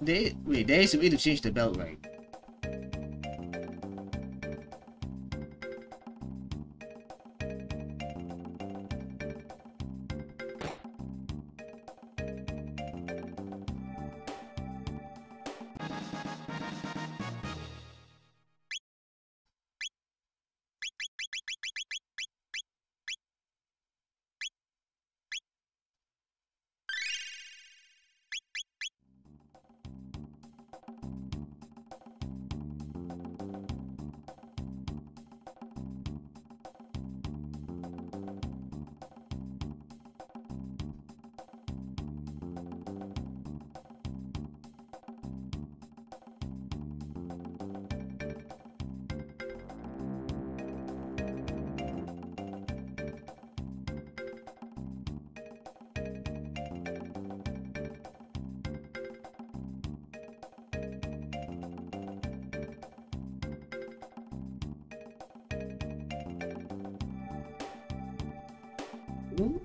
There wait, there is a way to change the belt, right? Fifteen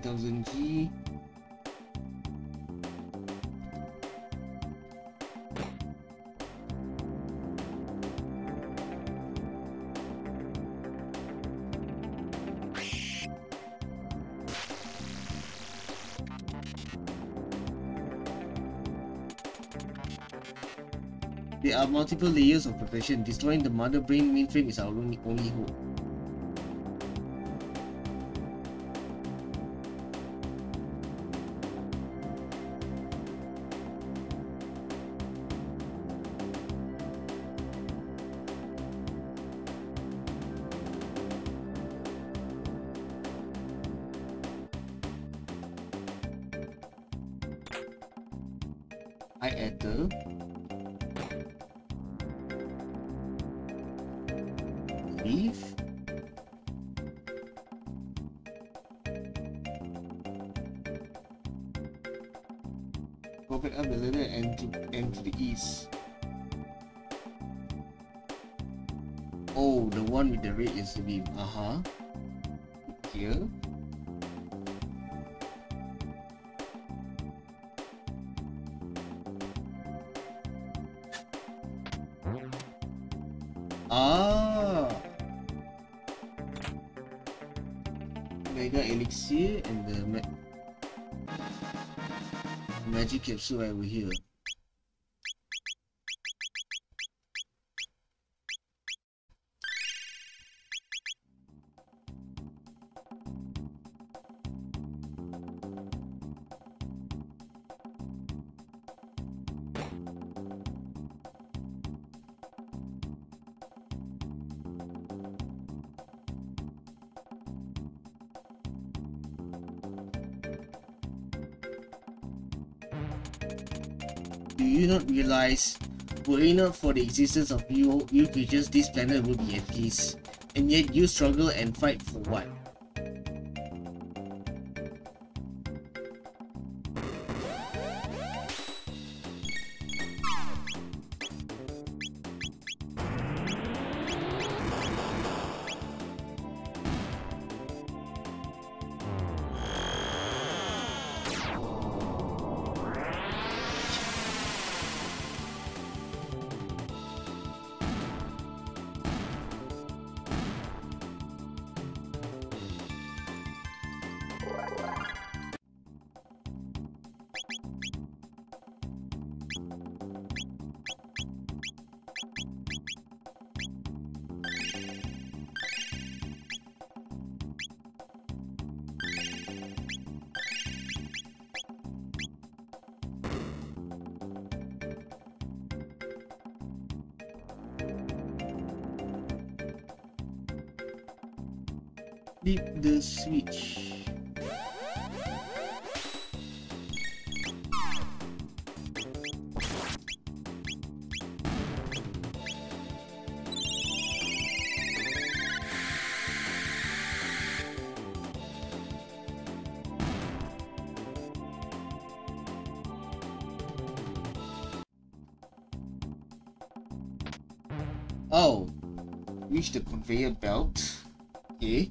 thousand G. Multiple layers of protection. Destroying the mother brain mainframe is our only, only hope. Magic capsule over here. Realize, were it not for the existence of you, you creatures, this planet would be at peace. And yet you struggle and fight for what? Oh, reach the conveyor belt. Okay.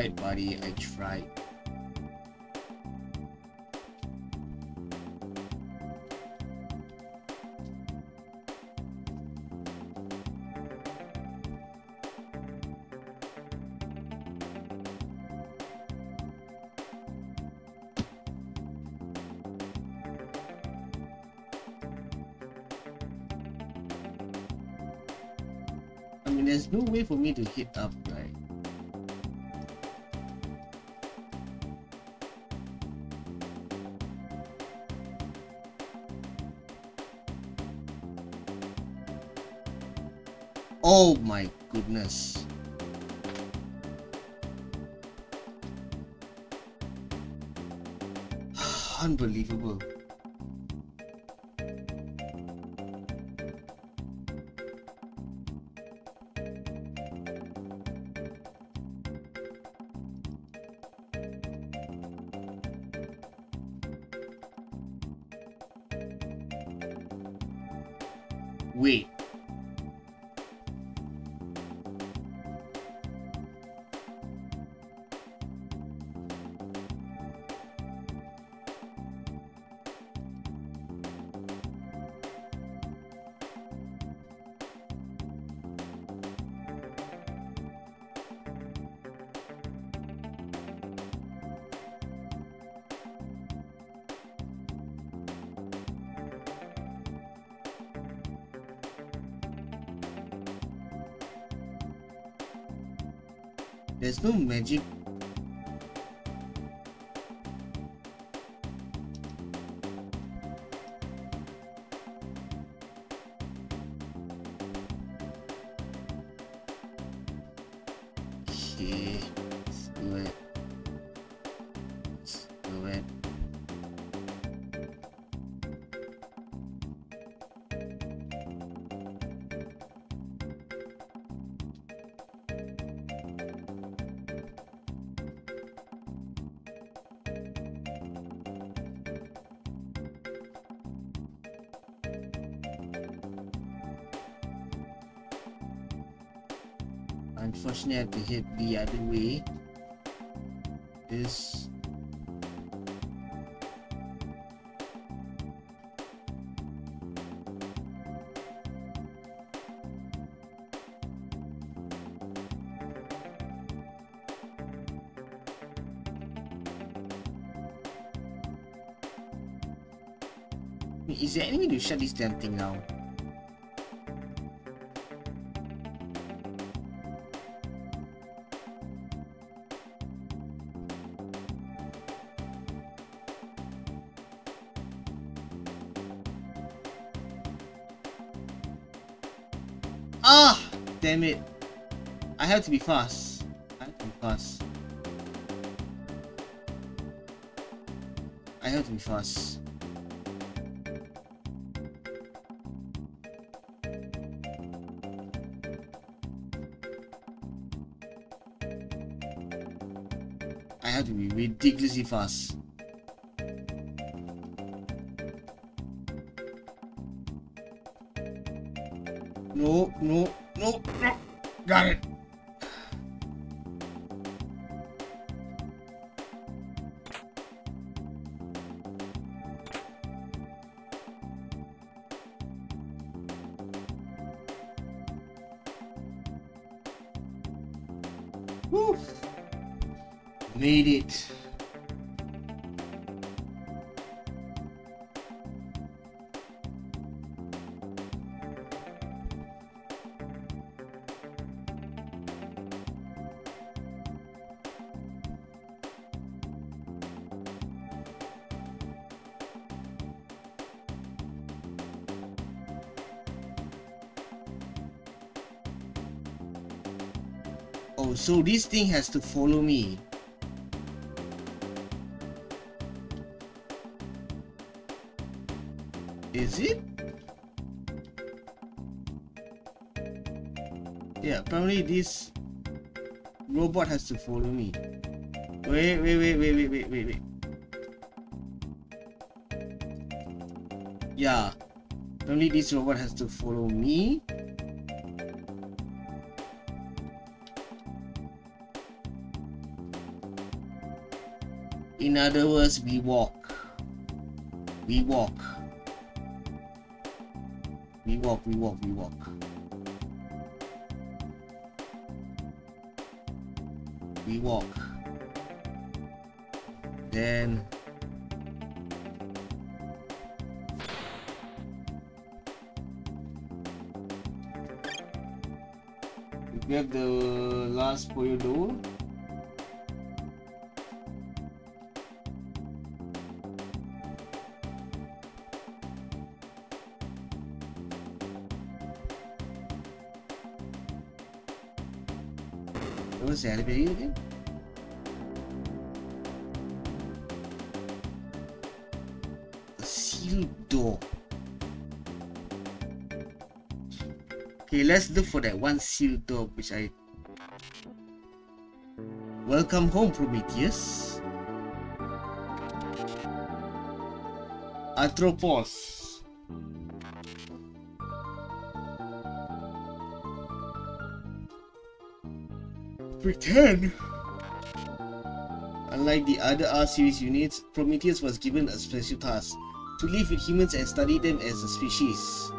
Tried, buddy. I tried. I mean, there's no way for me to hit up, goodness. Unbelievable. No magic. Unfortunately, I have to hit the other way. This. Is there any way to shut this damn thing down? Damn it. I have to be fast. I have to be fast. I have to be fast. I have to be ridiculously fast. So this thing has to follow me. Is it? Yeah, apparently this robot has to follow me. Wait, wait, wait, wait, wait, wait, wait, wait. Yeah, apparently this robot has to follow me. In other words, we walk. We walk. We walk, we walk, we walk. We walk. Then we grab the last Poyo door. Again? A sealed door. Okay, let's look for that one sealed door which I Welcome home, Prometheus. Atropos. Pretend. Unlike the other R-series units, Prometheus was given a special task to live with humans and study them as a species.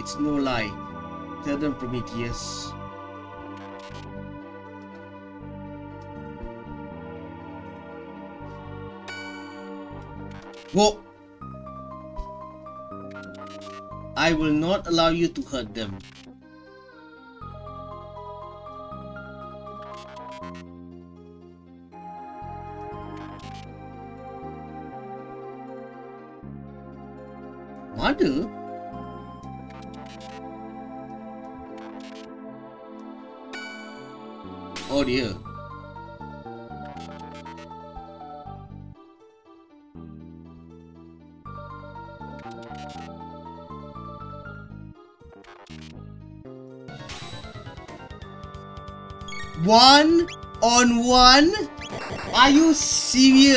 It's no lie. Tell them, Prometheus. Whoa! I will not allow you to hurt them. Mother? Oh dear. One on one? Are you serious?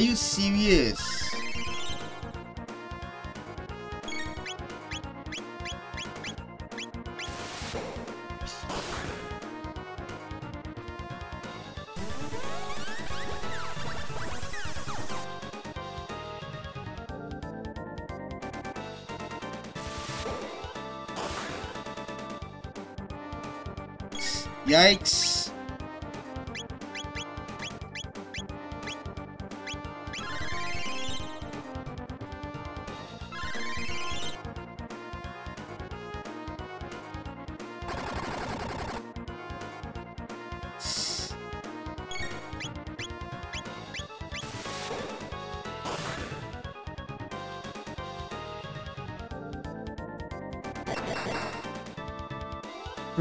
You serious?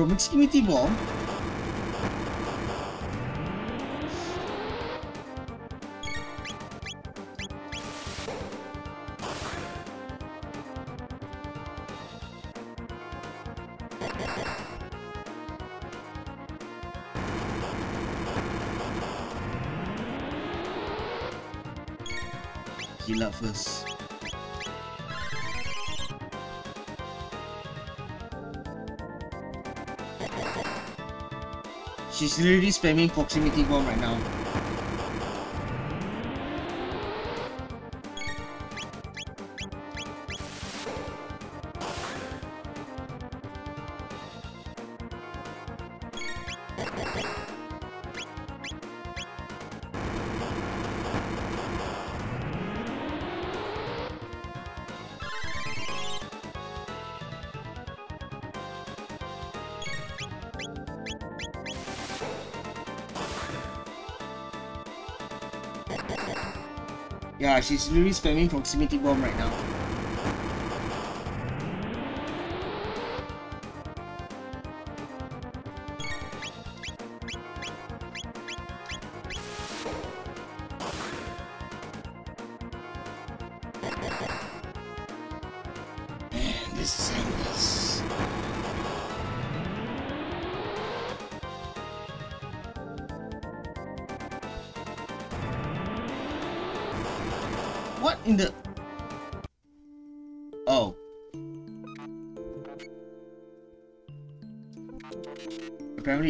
Bomb? Heal up first. She's literally spamming proximity bomb right now. She's literally spamming proximity bomb right now.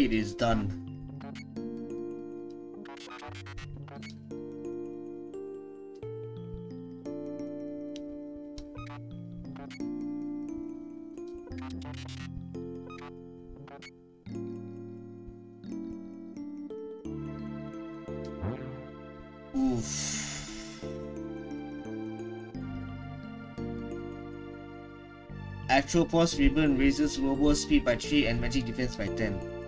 It is done. Atropos Ribbon raises Robo speed by 3 and magic defense by 10.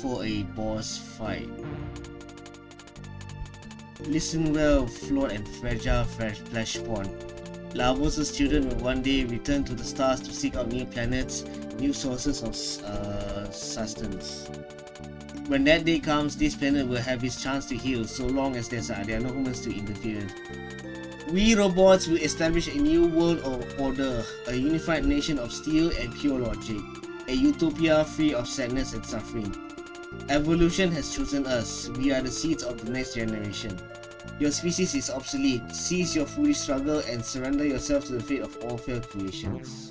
For a boss fight. Listen well, flawed and fragile Fleshpoint. Lavos' children will one day return to the stars to seek out new planets, new sources of uh, sustenance. When that day comes, this planet will have its chance to heal so long as there's, uh, there are no humans to interfere. We robots will establish a new world of order, a unified nation of steel and pure logic a utopia free of sadness and suffering. Evolution has chosen us. We are the seeds of the next generation. Your species is obsolete. Cease your foolish struggle and surrender yourself to the fate of all failed creations.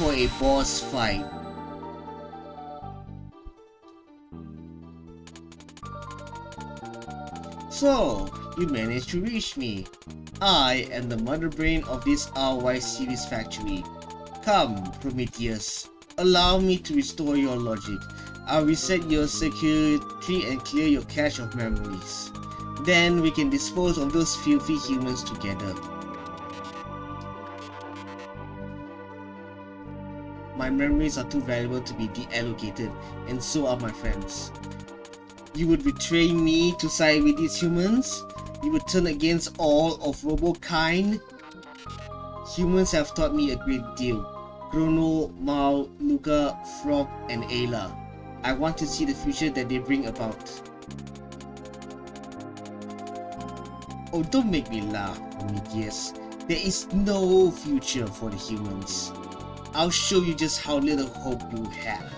For a boss fight. So, you managed to reach me. I am the mother brain of this RY series factory. Come, Prometheus. Allow me to restore your logic. I'll reset your security and clear your cache of memories. Then we can dispose of those filthy humans together. My memories are too valuable to be de-allocated, and so are my friends. You would betray me to side with these humans? You would turn against all of Robokind? Humans have taught me a great deal. Crono, Marle, Lucca, Frog, and Ayla. I want to see the future that they bring about. Oh, don't make me laugh, Prometheus. There is no future for the humans. I'll show you just how little hope you have.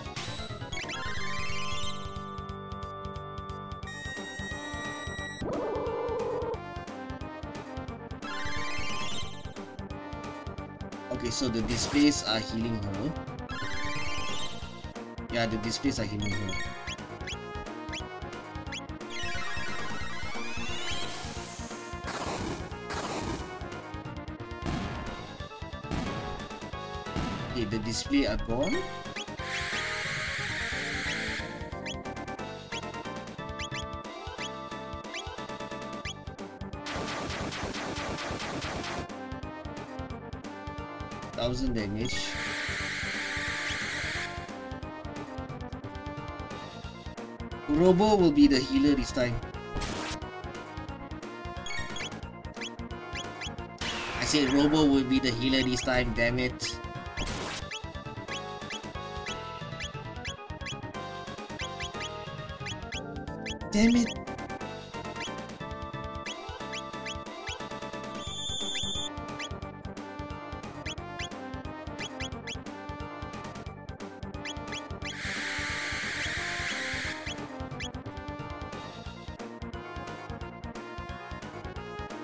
Okay, so the displays are healing her. Yeah, the displays are healing her. Display are gone. Thousand damage. Robo will be the healer this time. I said Robo will be the healer this time, damn it. Damn it.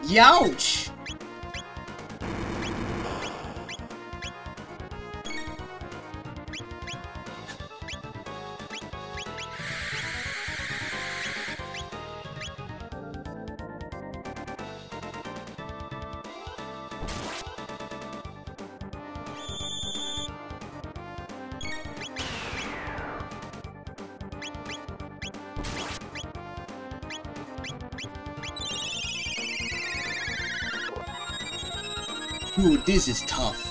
Youch! This is tough.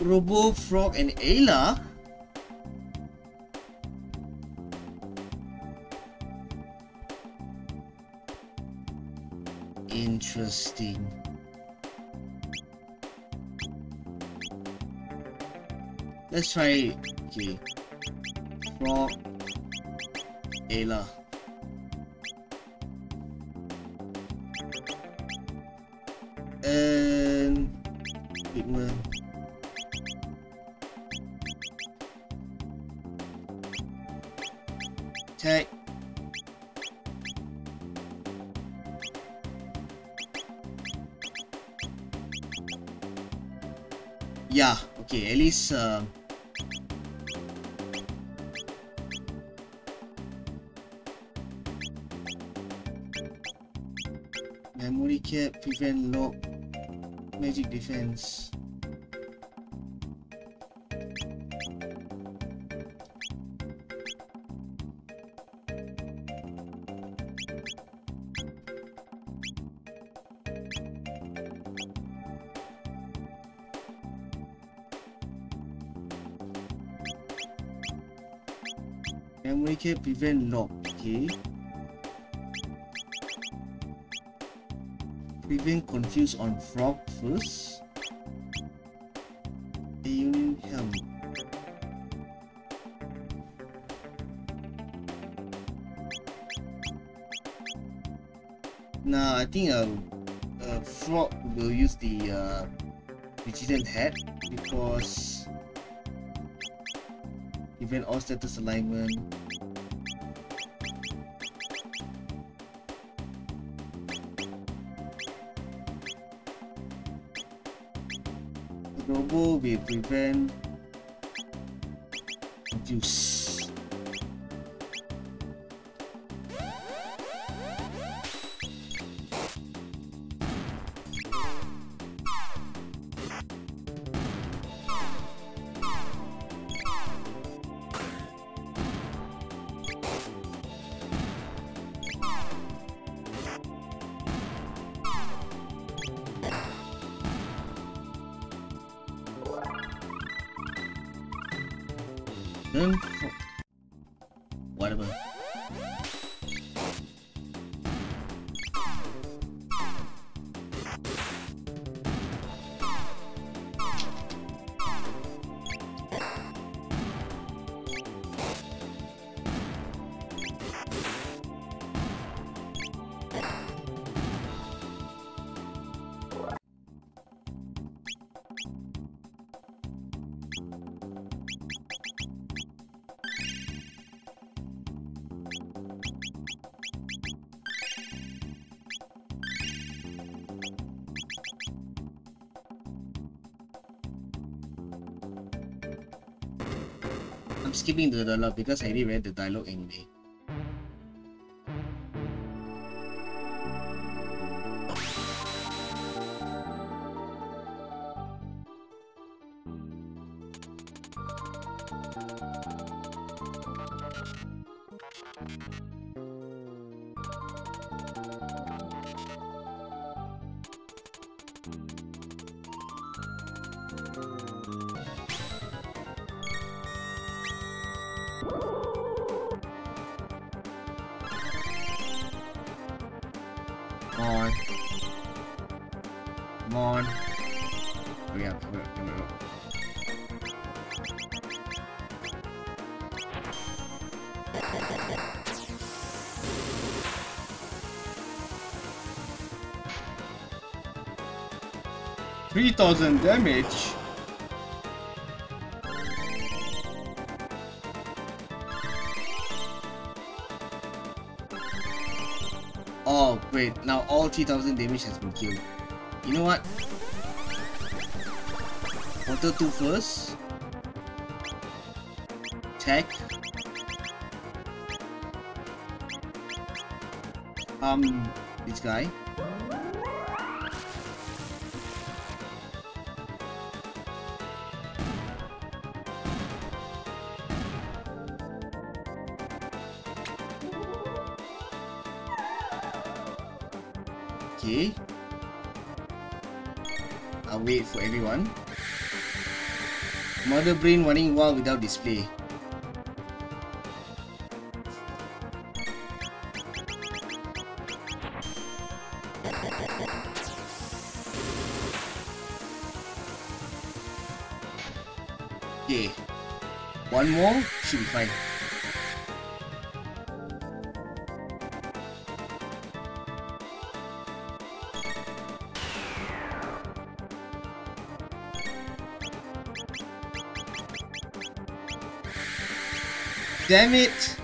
Robo, Frog, and Ayla? Interesting. Let's try, okay, Frog, Ayla. Uh, Memory cap, prevent lock, magic defense. Prevent lock, okay. Prevent confuse on frog first. A union helm. now I think a, a frog will use the uh, vigilant hat because Event all status alignment. Will prevent abuse. I'm the dialogue because I already read the dialogue anyway. 3000 damage. Oh, wait, now all 3000 damage has been killed. You know what? Water 2 first. Tech. Um, this guy. Everyone. Mother brain running wild without display. Okay. One more should be fine. Damn it!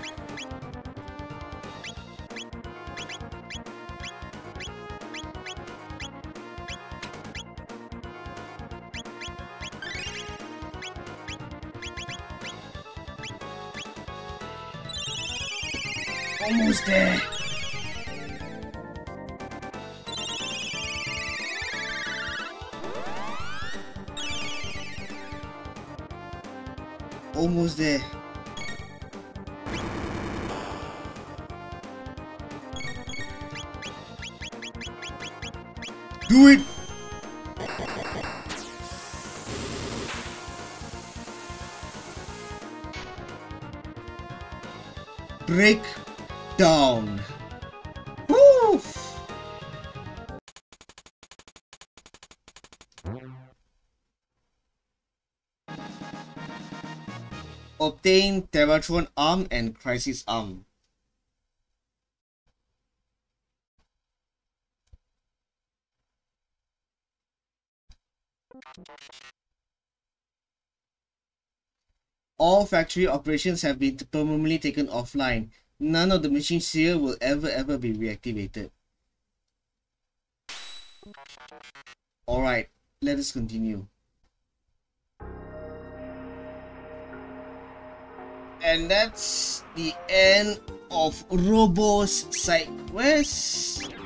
Break down. Woo! Obtain Terratron Arm and Crisis Arm. Factory operations have been permanently taken offline. None of the machines here will ever ever be reactivated. Alright, let us continue. And that's the end of Robo's side quest.